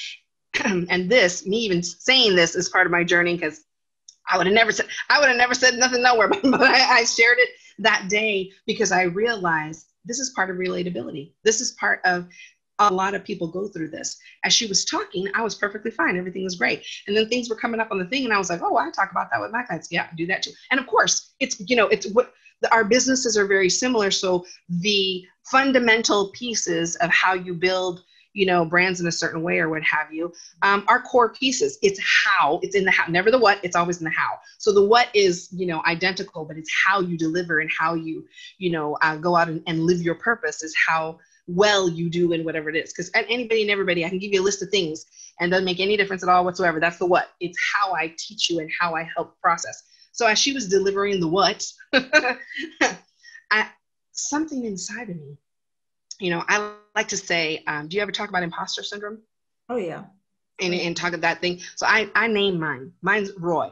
and this, me even saying this is part of my journey because I would have never said I would have never said nothing nowhere, but, I, I shared it that day because I realized this is part of relatability. This is part of a lot of people go through this. As she was talking, I was perfectly fine. Everything was great. And then things were coming up on the thing, and I was like, oh, I talk about that with my clients. Yeah, do that too. And of course, it's, you know, it's what our businesses are very similar. So the fundamental pieces of how you build you know brands in a certain way or what have you um, are core pieces. It's how it's in the how never the what it's always in the how. So the what is you know identical but it's how you deliver and how you you know uh, go out and, and live your purpose is how well you do in whatever it is. Because anybody and everybody i can give you a list of things and doesn't make any difference at all whatsoever. That's the what. It's how i teach you and how i help process. So as she was delivering the what I, something inside of me you know, I like to say, um, do you ever talk about imposter syndrome? Oh yeah. And, and talk of that thing. So I, I name mine. Mine's Roy.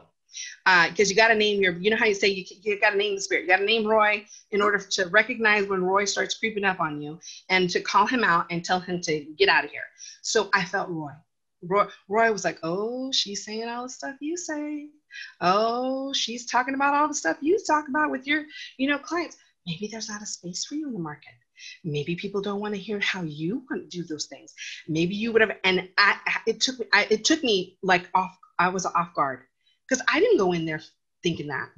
Because uh, you got to name your, you know how you say you, you got to name the spirit. You got to name Roy in order to recognize when Roy starts creeping up on you and to call him out and tell him to get out of here. So I felt Roy. Roy, Roy was like, oh, she's saying all the stuff you say. Oh, she's talking about all the stuff you talk about with your, you know, clients. Maybe there's not a space for you in the market. Maybe people don't want to hear how you do those things. Maybe you would have, and I, it took me, I, it took me like off, I was off guard because I didn't go in there thinking that.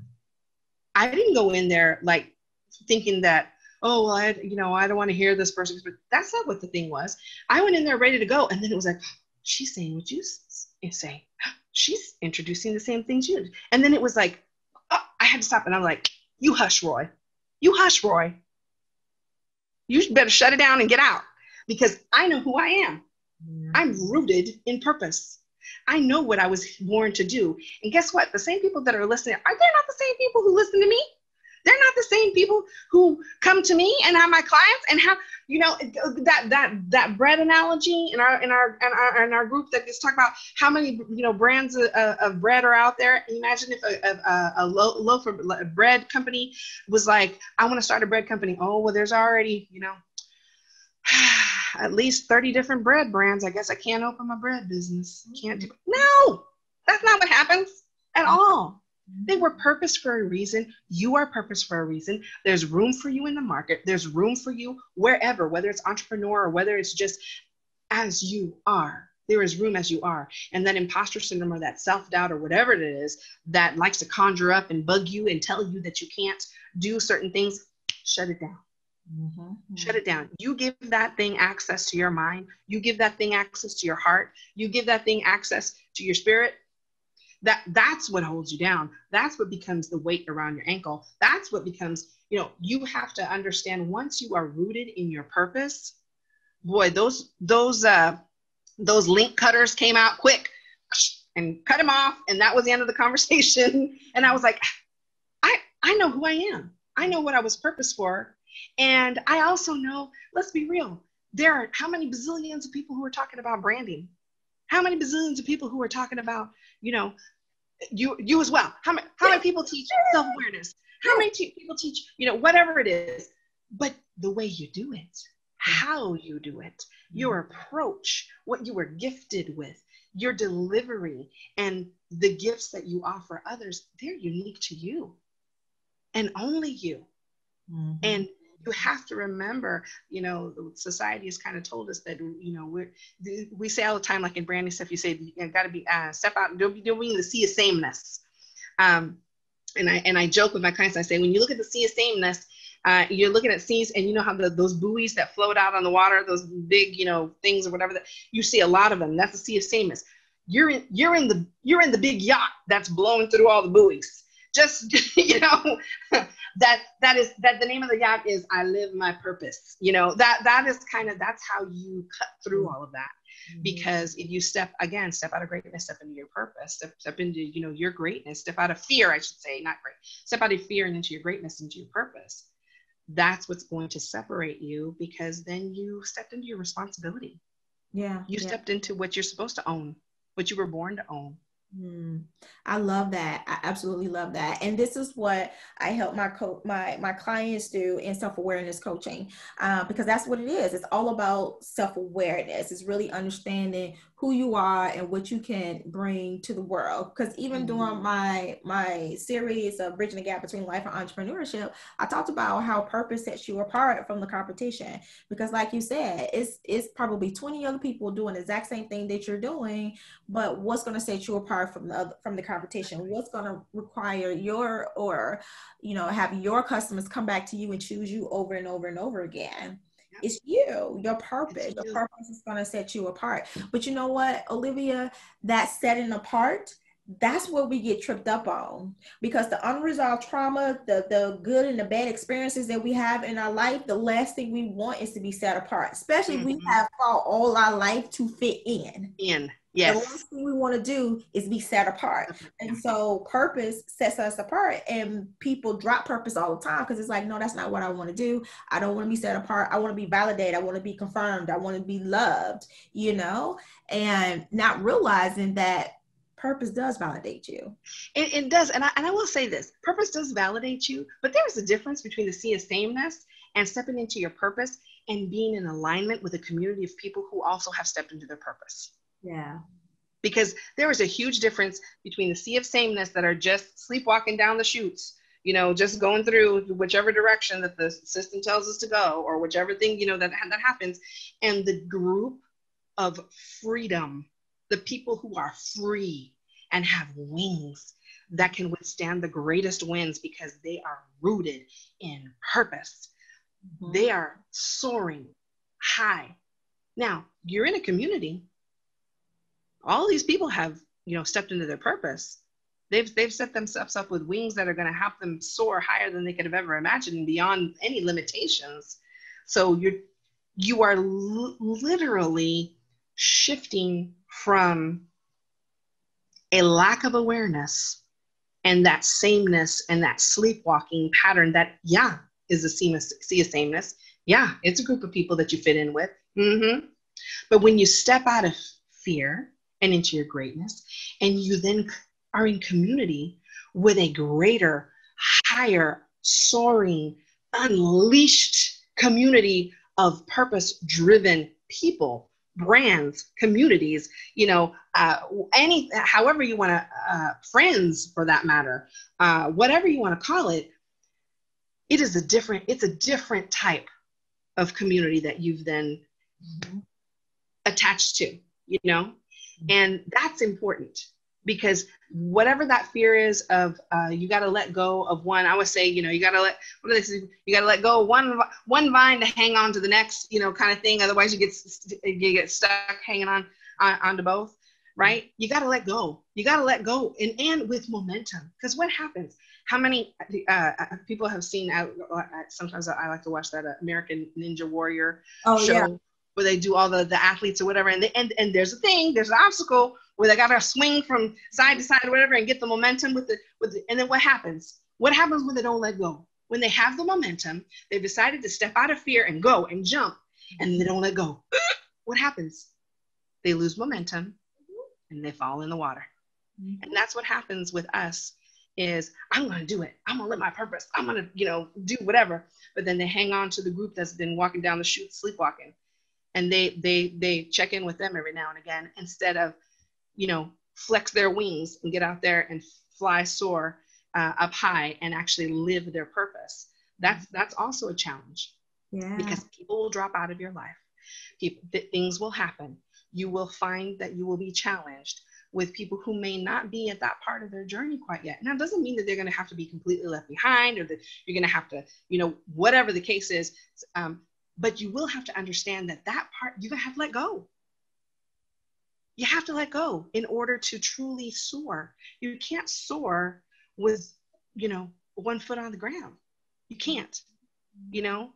I didn't go in there like thinking that, oh, well, I, you know, I don't want to hear this person. But that's not what the thing was. I went in there ready to go. And then it was like, she's saying what you say. She's introducing the same things you. Did. And then it was like, oh, I had to stop. And I'm like, you hush, Roy. You hush, Roy you better shut it down and get out because I know who I am. I'm rooted in purpose. I know what I was born to do. And guess what? The same people that are listening are they not the same people who listen to me? They're not the same people who come to me and have my clients and have you know that that that bread analogy in our in our in our, in our group that just talk about how many you know brands of, of bread are out there. Imagine if a, a, a loaf of bread company was like, I want to start a bread company. Oh well, there's already you know at least 30 different bread brands. I guess I can't open my bread business. Can't do no, that's not what happens at all. They were purposed for a reason. You are purposed for a reason. There's room for you in the market. There's room for you wherever, whether it's entrepreneur or whether it's just as you are. there is room as you are. And that imposter syndrome or that self doubt or whatever it is that likes to conjure up and bug you and tell you that you can't do certain things, shut it down. Mm-hmm. Shut it down. You give that thing access to your mind. You give that thing access to your heart. You give that thing access to your spirit. That that's what holds you down. That's what becomes the weight around your ankle. That's what becomes, you know, you have to understand once you are rooted in your purpose, boy, those those uh those link cutters came out quick and cut them off. And that was the end of the conversation. And I was like, I, I know who I am. I know what I was purposed for. And I also know, let's be real, there are how many bazillions of people who are talking about branding? How many bazillions of people who are talking about, you know, you you as well? How many how many people teach self-awareness? How many te- people teach, you know, whatever it is? But the way you do it, how you do it, your mm-hmm. approach, what you were gifted with, your delivery, and the gifts that you offer others, they're unique to you and only you. Mm-hmm. And you have to remember, you know, society has kind of told us that, you know, we're, we say all the time, like in branding stuff, you say, you got to be, uh, step out, don't be doing the sea of sameness. Um, and I, and I joke with my clients, I say, when you look at the sea of sameness, uh, you're looking at seas and you know how the, those buoys that float out on the water, those big, you know, things or whatever that you see a lot of them. That's the sea of sameness. You're in, you're in the, you're in the big yacht that's blowing through all the buoys. Just, you know, that, that is, that the name of the yacht is I live my purpose. You know, that, that is kind of, that's how you cut through all of that mm-hmm. because if you step again step out of greatness step into your purpose step, step into you know your greatness step out of fear i should say not great step out of fear and into your greatness into your purpose that's what's going to separate you because then you stepped into your responsibility. Yeah. You yeah. stepped into what you're supposed to own, what you were born to own. Mm, I love that. I absolutely love that. And this is what I help my co- my my clients do in self awareness coaching, uh, because that's what it is. It's all about self awareness. It's really understanding who you are and what you can bring to the world. Because even mm-hmm. during my my series of bridging the gap between life and entrepreneurship i talked about how purpose sets you apart from the competition. Because like you said it's it's probably 20 other people doing the exact same thing that you're doing but what's going to set you apart from the from the competition? What's going to require your or you know have your customers come back to you and choose you over and over and over again it's you, your purpose. Your purpose is going to set you apart. But you know what, Olivia? That setting apart, that's what we get tripped up on because the unresolved trauma, the the good and the bad experiences that we have in our life, the last thing we want is to be set apart. Especially mm-hmm. we have fought all our life to fit in. In Yes. The last thing we want to do is be set apart. And so purpose sets us apart. And people drop purpose all the time because it's like, no, that's not what I want to do. I don't want to be set apart. I want to be validated. I want to be confirmed. I want to be loved, you know, and not realizing that purpose does validate you. It, it does. And I, and I will say this purpose does validate you, but there's a difference between the sea of sameness and stepping into your purpose and being in alignment with a community of people who also have stepped into their purpose. Yeah. Because there is a huge difference between the sea of sameness that are just sleepwalking down the chutes, you know, just going through whichever direction that the system tells us to go, or whichever thing, you know, that, that happens, and the group of freedom, the people who are free and have wings that can withstand the greatest winds because they are rooted in purpose. Mm-hmm. They are soaring high. Now, you're in a community all these people have you know stepped into their purpose. They've they've set themselves up with wings that are going to help them soar higher than they could have ever imagined beyond any limitations. So you're you are l- literally shifting from a lack of awareness and that sameness and that sleepwalking pattern that yeah is a sea of sameness. Yeah it's a group of people that you fit in with. Mm-hmm. but when you step out of fear and into your greatness. And you then are in community with a greater, higher, soaring, unleashed community of purpose driven people brands communities you know uh, any however you want to uh, friends for that matter uh, whatever you want to call it it is a different it's a different type of community that you've then mm-hmm. attached to you know And that's important because whatever that fear is of uh, you got to let go of one i would say you know you got to let what do they you got to let go of one one vine to hang on to the next you know kind of thing. Otherwise you get you get stuck hanging on, on onto both right? You got to let go. You got to let go and and with momentum. Because what happens? How many uh, uh people have seen uh, sometimes i like to watch that american ninja warrior oh, show. yeah. Where they do all the the athletes or whatever and they, and and there's a thing there's an obstacle where they got to swing from side to side or whatever and get the momentum with the with the, and then what happens? What happens when they don't let go? When they have the momentum, they've decided to step out of fear and go and jump, and they don't let go. what happens? They lose momentum and they fall in the water. Mm-hmm. And that's what happens with us is I'm going to do it. I'm going to live my purpose. I'm going to, you know, do whatever. But then they hang on to the group that's been walking down the chute sleepwalking. And they they they check in with them every now and again instead of you know, flex their wings and get out there and fly, soar uh, up high and actually live their purpose. That's that's also a challenge. Yeah. Because people will drop out of your life. People, th- things will happen. You will find that you will be challenged with people who may not be at that part of their journey quite yet. Now, it doesn't mean that they're going to have to be completely left behind or that you're going to have to, you know, whatever the case is. Um, but you will have to understand that that part to have to let go you have to let go in order to truly soar. You can't soar with, you know, one foot on the ground. You can't, you know.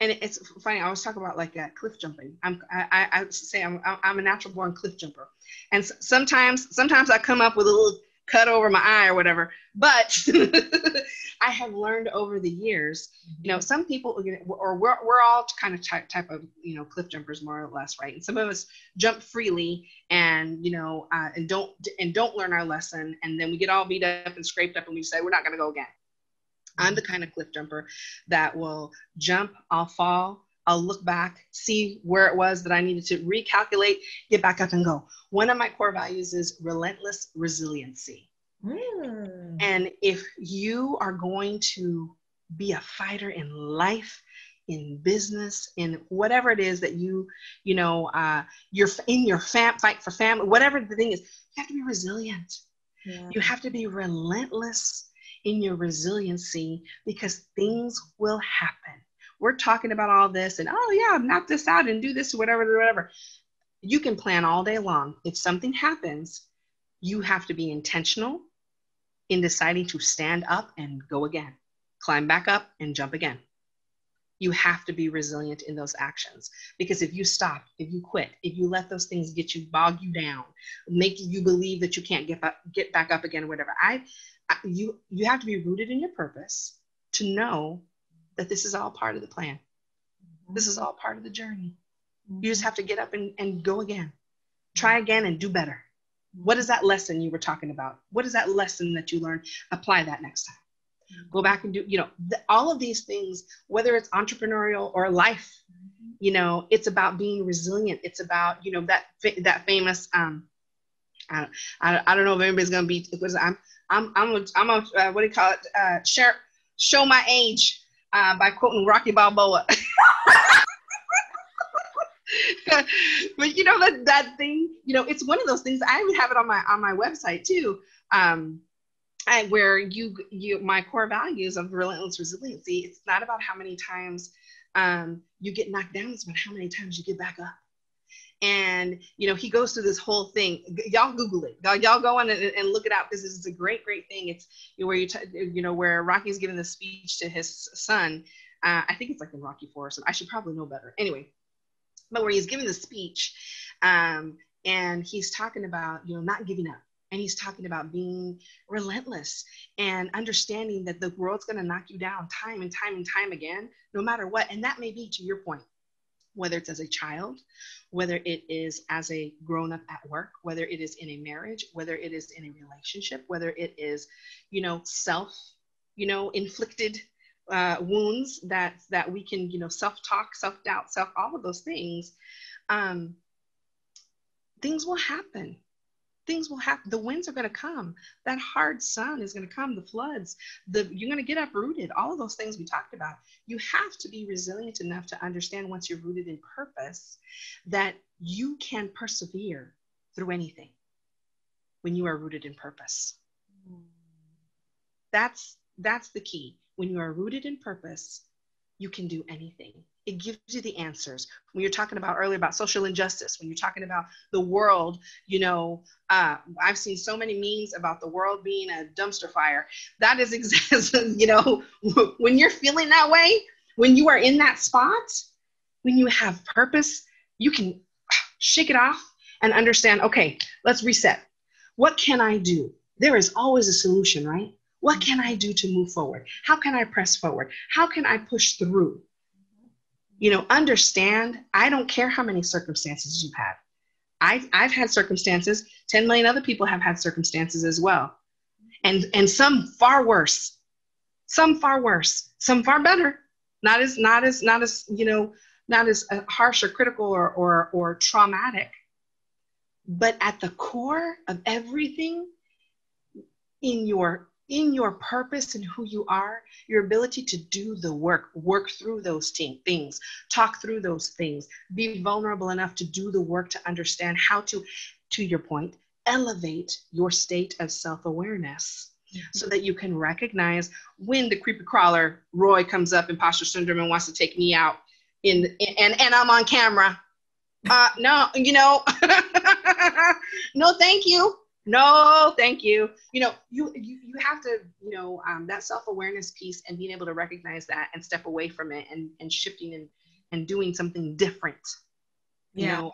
And it's funny. I always talk about like uh, cliff jumping. I'm, I, I, say I'm, I'm a natural born cliff jumper, and sometimes, sometimes I come up with a little cut over my eye or whatever. But I have learned over the years, you know, some people, or we're, we're all kind of type, type of, you know, cliff jumpers more or less, right? And some of us jump freely and, you know, uh, and don't, and don't learn our lesson. And then we get all beat up and scraped up and we say, we're not going to go again. I'm the kind of cliff jumper that will jump, I'll fall, I'll look back, see where it was that I needed to recalculate, get back up and go. One of my core values is relentless resiliency. Mm. And if you are going to be a fighter in life, in business, in whatever it is that you, you know, uh, you're in your fam- fight for family, whatever the thing is, you have to be resilient. Yeah. You have to be relentless in your resiliency because things will happen we're talking about all this and oh yeah, knock this out and do this whatever, whatever. You can plan all day long. If something happens, you have to be intentional in deciding to stand up and go again, climb back up and jump again. You have to be resilient in those actions because if you stop, if you quit, if you let those things get you, bog you down, make you believe that you can't get back, get back up again, whatever. I, I you you have to be rooted in your purpose to know that this is all part of the plan. Mm-hmm. This is all part of the journey. Mm-hmm. You just have to get up and, and go again. Try again and do better. What is that lesson you were talking about? What is that lesson that you learned? Apply that next time. Go back and do, you know, the, all of these things, whether it's entrepreneurial or life, you know, it's about being resilient. It's about, you know, that that famous, um, I, I, I don't know if anybody's gonna be. Because I'm I'm I'm a, I'm a uh, what do you call it? Uh, share show my age uh, by quoting Rocky Balboa. but you know that that thing, you know, it's one of those things. I even have it on my on my website too, um, where you you my core values of relentless resiliency. It's not about how many times um, you get knocked down; it's about how many times you get back up and you know he goes through this whole thing. Y'all google it. Y'all, go on and, and look it up because this is a great great thing. It's you know, where you t- you know where rocky's giving the speech to his son. Uh, i think it's like in rocky four i should probably know better. Anyway but where he's giving the speech um, and he's talking about you know not giving up. And he's talking about being relentless and understanding that the world's going to knock you down time and time and time again no matter what. And that may be to your point whether it's as a child, whether it is as a grown up at work, whether it is in a marriage, whether it is in a relationship, whether it is, you know, self, you know, inflicted uh, wounds that that we can, you know, self talk, self doubt, self all of those things. Um, things will happen things will happen. The winds are going to come. That hard sun is going to come. The floods. The you're going to get uprooted. All of those things we talked about. You have to be resilient enough to understand once you're rooted in purpose that you can persevere. through anything when you are rooted in purpose. Mm. That's that's the key. When you are rooted in purpose, you can do anything. It gives you the answers. When you're talking about earlier about social injustice, when you're talking about the world, you know, uh, I've seen so many memes about the world being a dumpster fire. That is exactly, you know, when you're feeling that way, when you are in that spot, when you have purpose, you can shake it off and understand okay, let's reset. What can I do? There is always a solution, right? What can I do to move forward? How can I press forward? How can I push through? You know, understand, I don't care how many circumstances you've had. I've, I've had circumstances, 10 million other people have had circumstances as well. And, and some far worse, some far worse, some far better. Not as, not as, not as, you know, not as uh, harsh or critical or, or, or traumatic. But at the core of everything, in your in your purpose and who you are, your ability to do the work, work through those things, talk through those things, be vulnerable enough to do the work to understand how to, to your point, elevate your state of self awareness. Mm-hmm. So that you can recognize when the creepy crawler Roy comes up imposter syndrome and wants to take me out in, in and and I'm on camera. Uh, no, you know, no, thank you no thank you you know you you, you have to you know um, that self-awareness piece and being able to recognize that and step away from it and and shifting and and doing something different you yeah. know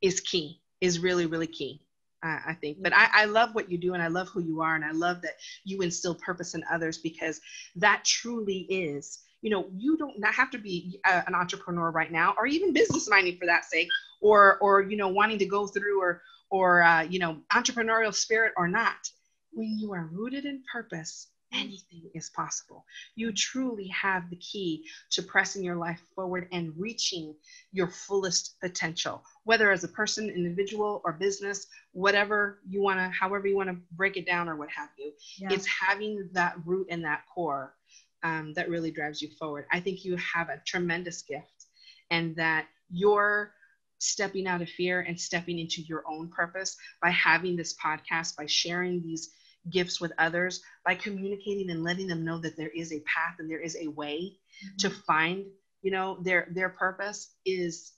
is key is really really key uh, I think. But I, I love what you do and I love who you are. And I love that you instill purpose in others because that truly is, you know, you don't not have to be a, an entrepreneur right now or even business minded for that sake or, or, you know, wanting to go through or, or uh, you know entrepreneurial spirit or not when you are rooted in purpose anything is possible. You truly have the key to pressing your life forward and reaching your fullest potential whether as a person individual or business whatever you want to however you want to break it down or what have you. Yeah. it's having that root and that core um, that really drives you forward. I think you have a tremendous gift and that your stepping out of fear and stepping into your own purpose by having this podcast, by sharing these gifts with others, by communicating and letting them know that there is a path and there is a way mm-hmm. to find, you know, their their purpose is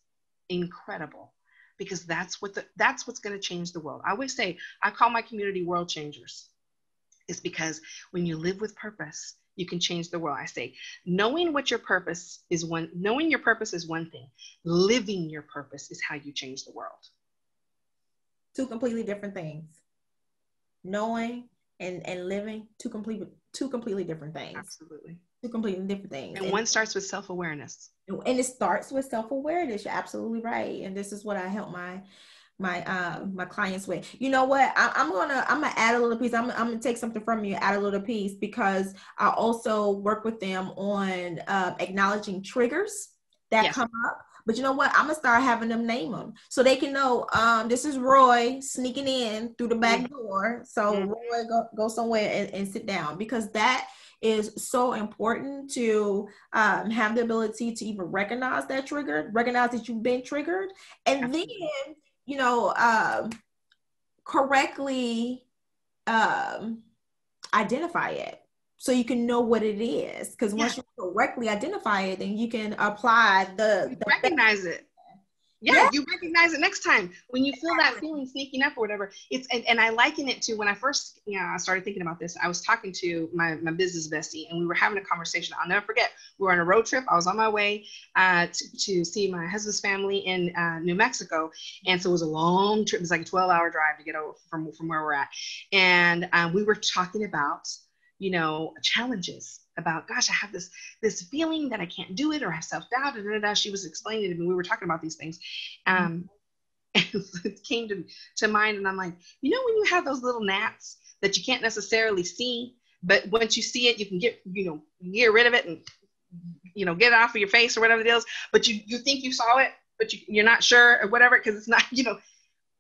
incredible because that's what the, that's what's going to change the world. I always say I call my community world changers. Is because when you live with purpose, you can change the world. I say, knowing what your purpose is one, knowing your purpose is one thing. Living your purpose is how you change the world. Two completely different things. Knowing and and living two completely two completely different things. Absolutely. Two completely different things. And, and one starts with self-awareness. And it starts with self-awareness. You're absolutely right. And this is what I help my my uh my clients with you know what I, am gonna i'm gonna add a little piece I'm, I'm gonna take something from you add a little piece because i also work with them on uh, acknowledging triggers that yes. come up but you know what i'm gonna start having them name them so they can know um this is roy sneaking in through the back mm-hmm. door so mm-hmm. roy go, go somewhere and, and sit down because that is so important to um, have the ability to even recognize that trigger, recognize that you've been triggered, and Absolutely. then you know, um, correctly um, identify it so you can know what it is. Because once yeah. you correctly identify it, then you can apply the, the recognize it yeah, yeah, you recognize it next time. When you feel that feeling sneaking up or whatever it's and, and i liken it to when i first you know i started thinking about this i was talking to my, my business bestie and we were having a conversation. I'll never forget. We were on a road trip. I was on my way uh, to, to see my husband's family in uh, new mexico. And so it was a long trip. It was like a 12 hour drive to get over from, from where we're at. And um, we were talking about you know challenges about gosh i have this this feeling that i can't do it or I have self-doubt and da da. she was explaining to me we were talking about these things um, and it came to, to mind and i'm like you know when you have those little gnats that you can't necessarily see but once you see it you can get you know get rid of it and you know get it off of your face or whatever it is but you you think you saw it but you, you're not sure or whatever because it's not you know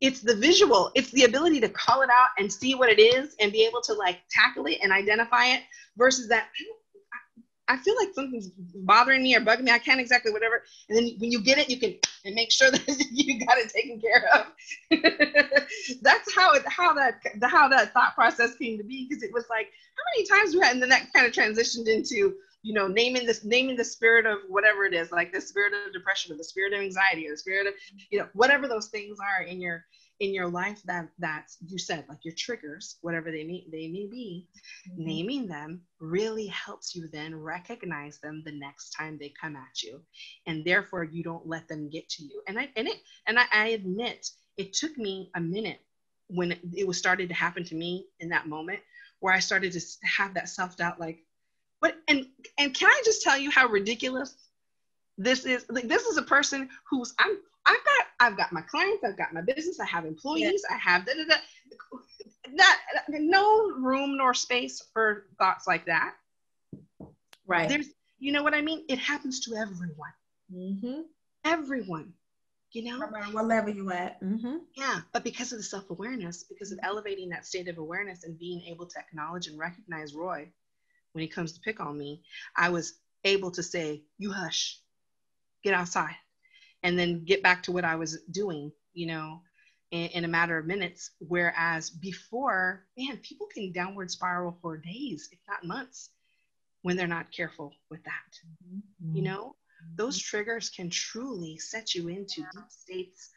it's the visual it's the ability to call it out and see what it is and be able to like tackle it and identify it versus that I feel like something's bothering me or bugging me. I can't exactly whatever. And then when you get it, you can and make sure that you got it taken care of. That's how it how that how that thought process came to be because it was like how many times we had and then that kind of transitioned into you know naming this naming the spirit of whatever it is like the spirit of depression or the spirit of anxiety or the spirit of you know whatever those things are in your in your life that that you said like your triggers whatever they may they may be mm-hmm. naming them really helps you then recognize them the next time they come at you. And therefore you don't let them get to you. And i and it and i, I admit it took me a minute when it, it was started to happen to me in that moment where i started to have that self-doubt like what and and can i just tell you how ridiculous this is? Like this is a person who's i'm I've got I've got my clients, I've got my business, I have employees, I have da, da, da. Not, no room nor space for thoughts like that. Right. There's, you know what I mean? It happens to everyone. Mm-hmm. Everyone. You know, no matter what level you at. Mm-hmm. Yeah, but because of the self awareness, because of elevating that state of awareness and being able to acknowledge and recognize Roy when he comes to pick on me, I was able to say, "You hush, get outside." And then get back to what I was doing, you know, in, in, a matter of minutes. Whereas before, man, people can downward spiral for days, if not months, when they're not careful with that. Mm-hmm. You know, those triggers can truly set you into deep states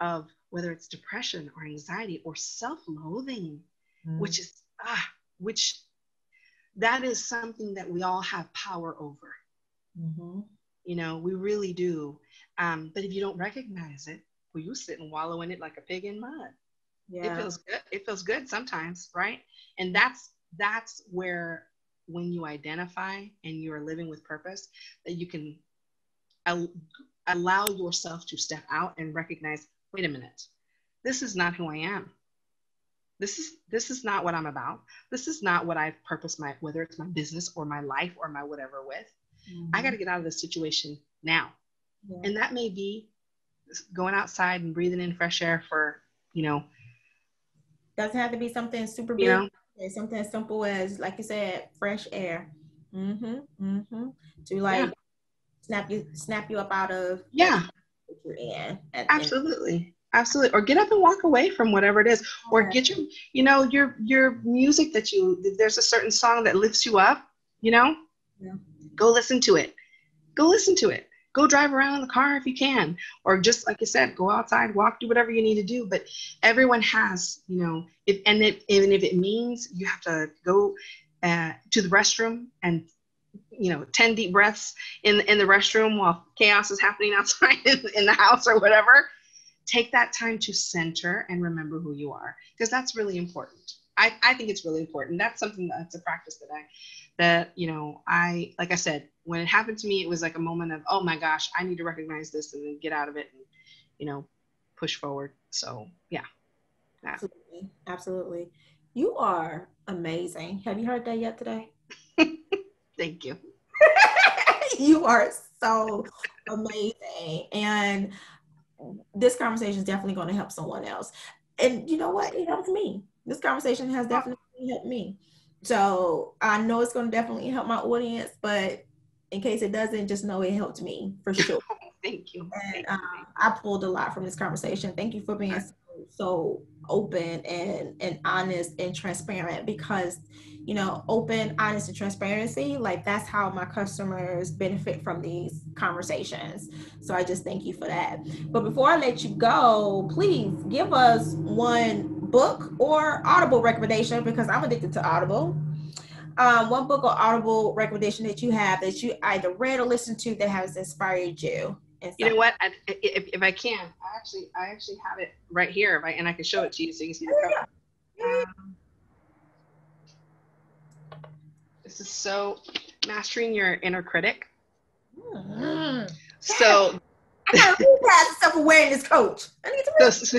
of whether it's depression or anxiety or self-loathing, mm-hmm. which is ah, which that is something that we all have power over. Mm-hmm. You know, we really do. Um, but if you don't recognize it, well, you sit and wallow in it like a pig in mud. Yeah. It feels good. It feels good sometimes, right? And that's that's where when you identify and you are living with purpose, that you can al- allow yourself to step out and recognize, wait a minute, this is not who I am. This is this is not what I'm about. This is not what I've purposed my whether it's my business or my life or my whatever with. Mm-hmm. I got to get out of this situation now. Yeah. And that may be going outside and breathing in fresh air for, you know, doesn't have to be something super big. You know? It's something as simple as, like you said, fresh air. Mm-hmm. Mm-hmm. To like yeah. snap you snap you up out of yeah you're in. Absolutely. Absolutely. Or get up and walk away from whatever it is. Or get your, you know, your your music that you there's a certain song that lifts you up, you know? Yeah. Go listen to it. Go listen to it. Go drive around in the car if you can. Or just like i said go outside walk do whatever you need to do. But everyone has you know if and even if it means you have to go uh, to the restroom and you know 10 deep breaths in in the restroom while chaos is happening outside in, in the house or whatever take that time to center and remember who you are because that's really important I, I think it's really important. That's something that's a practice that i that you know i like i said when it happened to me it was like a moment of oh my gosh i need to recognize this and then get out of it and you know push forward. So yeah, yeah. absolutely. Absolutely. You are amazing. Have you heard that yet today? Thank you. You are so amazing. And this conversation is definitely going to help someone else. And you know what? It helped me this conversation has definitely helped me so I know it's going to definitely help my audience, but in case it doesn't, just know it helped me for sure. Thank you. And um, I pulled a lot from this conversation. Thank you for being so, so open and and honest and transparent because you know open honest and transparency like that's how my customers benefit from these conversations so i just thank you for that but before i let you go please give us one book or Audible recommendation because I'm addicted to Audible. Um, one book or Audible recommendation that you have that you either read or listened to that has inspired you. You know what? I, if, if I can, I actually I actually have it right here, right, and I can show it to you so you can see the cover. Um, this is so mastering your inner critic. Mm-hmm. So I got a past self-awareness coach. I need to so,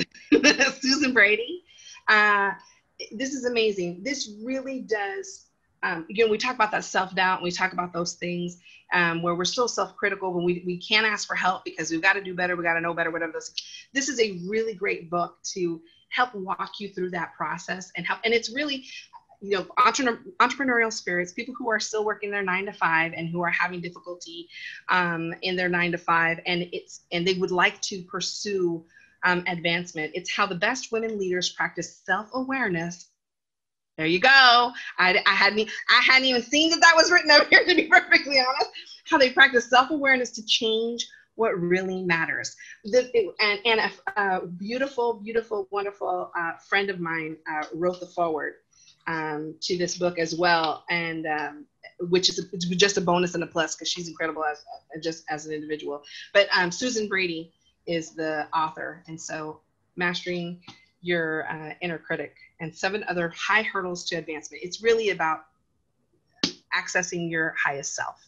Susan Brady uh, this is amazing. This really does. Um, again, we talk about that self doubt. We talk about those things um, where we're still self critical when we, we can't ask for help because we've got to do better. We got to know better. Whatever those. This is a really great book to help walk you through that process and help. And it's really, you know entre- entrepreneurial spirits people who are still working their nine to five and who are having difficulty um, in their nine to five and it's and they would like to pursue um, advancement. It's how the best women leaders practice self-awareness. There you go. I, I hadn't i hadn't even seen that that was written over here to be perfectly honest. How they practice self-awareness to change what really matters. The, it, and, and a, a, beautiful, beautiful, wonderful uh, friend of mine uh, wrote the foreword um, to this book as well, and um, which is a, just a bonus and a plus because she's incredible as just as an individual. But um, Susan Brady is the author, and so mastering your uh, inner critic and seven other high hurdles to advancement. It's really about accessing your highest self.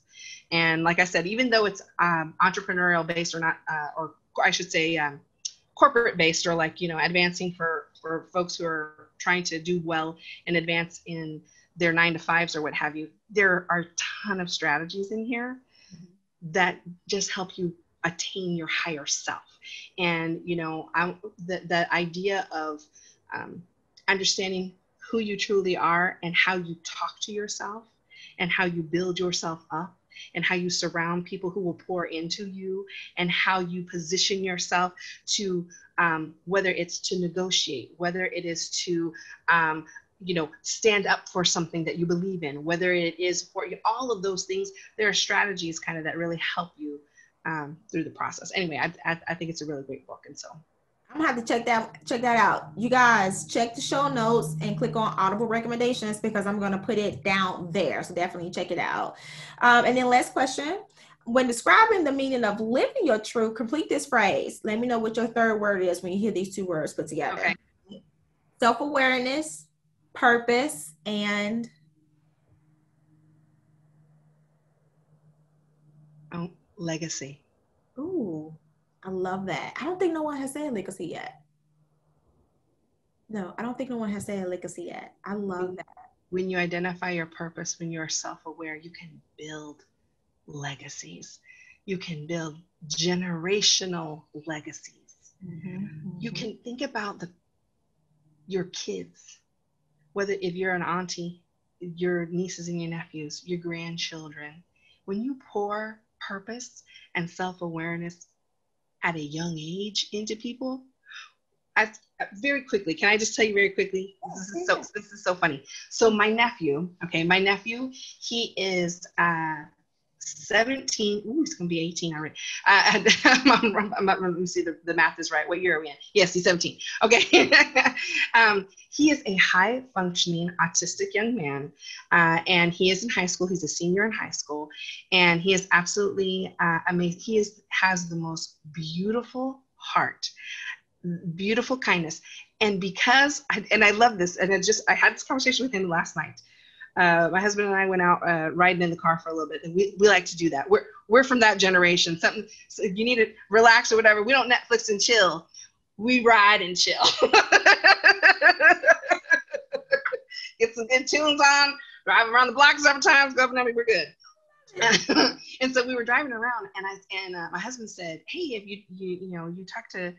And like I said, even though it's um, entrepreneurial based or not, uh, or I should say, um, corporate based or like you know advancing for for folks who are trying to do well and advance in their nine to fives or what have you there are a ton of strategies in here that just help you attain your higher self. And you know I, the, the idea of um, understanding who you truly are and how you talk to yourself and how you build yourself up and how you surround people who will pour into you and how you position yourself to um, whether it's to negotiate whether it is to um, you know stand up for something that you believe in whether it is for you all of those things there are strategies kind of that really help you um, through the process anyway I, I, I think it's a really great book and so I'm gonna have to check that check that out. You guys check the show notes and click on Audible recommendations because I'm gonna put it down there. So definitely check it out. Um, and then last question. When describing the meaning of living your truth, complete this phrase. Let me know what your third word is when you hear these two words put together. Okay. Self-awareness, purpose, and oh, legacy. Ooh. I love that. I don't think no one has said legacy yet. No, I don't think no one has said legacy yet. I love that. When you identify your purpose, when you're self aware, you can build legacies. You can build generational legacies. Mm-hmm, mm-hmm. You can think about the your kids, whether if you're an auntie, your nieces and your nephews, your grandchildren. When you pour purpose and self awareness at a young age into people. I, very quickly, can I just tell you very quickly? This is so this is so funny. So my nephew, okay, my nephew, he is uh, 17. Ooh, it's gonna be 18 already. Uh, I'm, I'm, let me see the, the math is right. What year are we in? Yes, he's 17. Okay. um, he is a high functioning autistic young man, uh, and he is in high school. He's a senior in high school, and he is absolutely uh, amazing. He is has the most beautiful heart, beautiful kindness, and because and I love this, and I just I had this conversation with him last night uh, my husband and I went out uh, riding in the car for a little bit, and we, we like to do that. We're we're from that generation. Something so you need to relax or whatever. We don't Netflix and chill. We ride and chill. Get some good tunes on. Drive around the block several times. Go up and we're good. and so we were driving around, and I and uh, my husband said, "Hey, if you you you know you talk to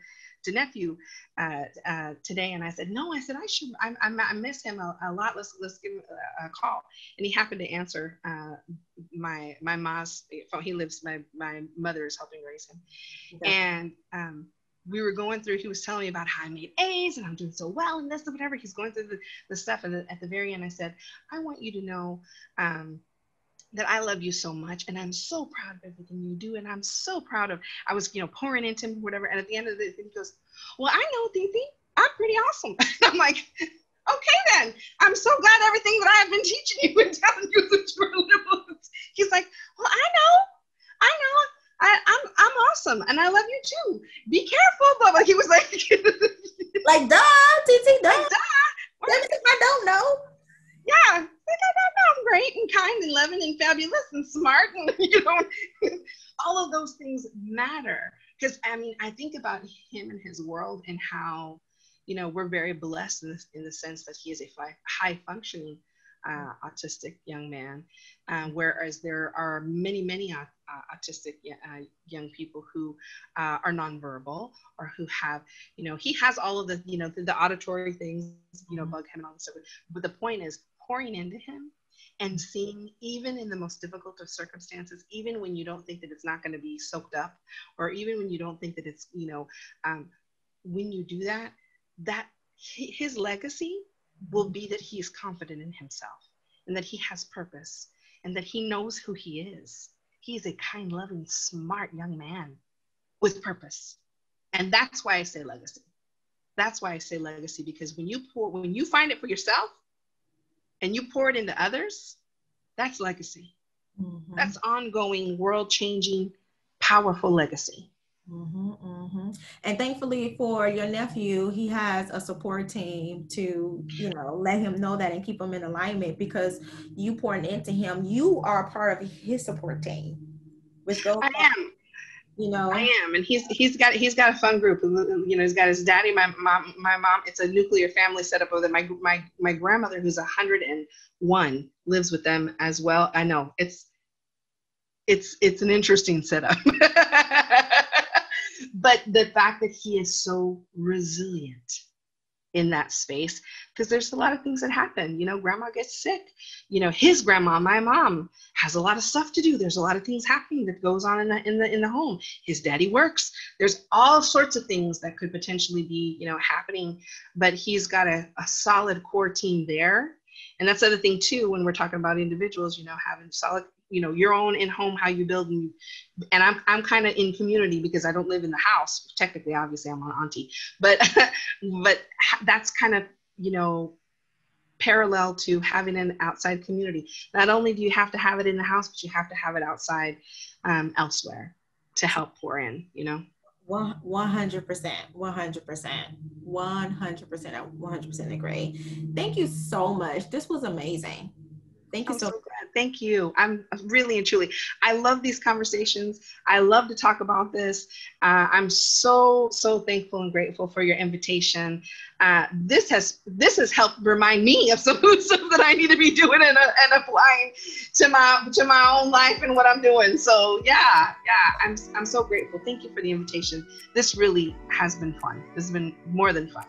to nephew uh, uh, today, and I said, no, I said I should. I, I, I miss him a, a, lot. Let's let's give him a, a call. And he happened to answer uh, my my mom's phone. He lives. My my mother is helping raise him, okay. and um, we were going through. He was telling me about how I made A's and I'm doing so well and this and whatever. He's going through the, the stuff, and at the very end, I said, I want you to know. Um, that I love you so much and I'm so proud of everything you do and I'm so proud of I was you know pouring into him whatever and at the end of the he goes well I know Titi I'm pretty awesome. I'm like okay then. I'm so glad everything that I have been teaching you and telling you is true he's like well I know. I know. I, I'm I'm awesome and I love you too. Be careful blah blah he was like like duh Titi duh, like, duh. I don't know yeah like, I don't know, I'm great and kind and loving and fabulous and smart. And, you know, all of those things matter. Because, I mean, I think about him and his world and how, you know, we're very blessed in, this, in the sense that he is a high functioning uh, autistic young man, uh, whereas there are many, many uh, autistic uh, young people who uh, are nonverbal or who have, you know, he has all of the, you know, the, the auditory things, you know, mm-hmm. bug him and all this stuff. But the point is, pouring into him and seeing even in the most difficult of circumstances even when you don't think that it's not going to be soaked up or even when you don't think that it's you know um, when you do that that his legacy will be that he is confident in himself and that he has purpose and that he knows who he is. He is a kind loving smart young man with purpose. And that's why i say legacy. That's why i say legacy because when you pour when you find it for yourself and you pour it into others, that's legacy. Mm-hmm. That's ongoing, world changing, powerful legacy. Mm-hmm, mm-hmm. And thankfully for your nephew, he has a support team to, you know, let him know that and keep him in alignment because you pouring into him, you are a part of his support team. Which goes I am you know? I am and he's he's got he's got a fun group you know he's got his daddy my mom my mom it's a nuclear family setup with it my my my grandmother who's 101 lives with them as well. I know it's it's it's an interesting setup. But the fact that he is so resilient in that space because there's a lot of things that happen. You know grandma gets sick. You know his grandma my mom has a lot of stuff to do. There's a lot of things happening that goes on in the in the in the home. His daddy works. There's all sorts of things that could potentially be you know happening but he's got a, a solid core team there. And that's the other thing too when we're talking about individuals you know having solid you know your own in home how you build and, and i'm i'm kind of in community because i don't live in the house. Technically obviously i'm an auntie but but that's kind of you know parallel to having an outside community. Not only do you have to have it in the house but you have to have it outside um, elsewhere to help pour in you know? 100% 100% 100% 100% agree. Thank you so much. This was amazing. Thank you so, so Thank you. I'm really and truly. I love these conversations. I love to talk about this. Uh, I'm so so thankful and grateful for your invitation. Uh, this has this has helped remind me of some stuff that I need to be doing and, uh, and applying to my to my own life and what I'm doing. So yeah, yeah, I'm I'm so grateful. Thank you for the invitation. This really has been fun. This has been more than fun.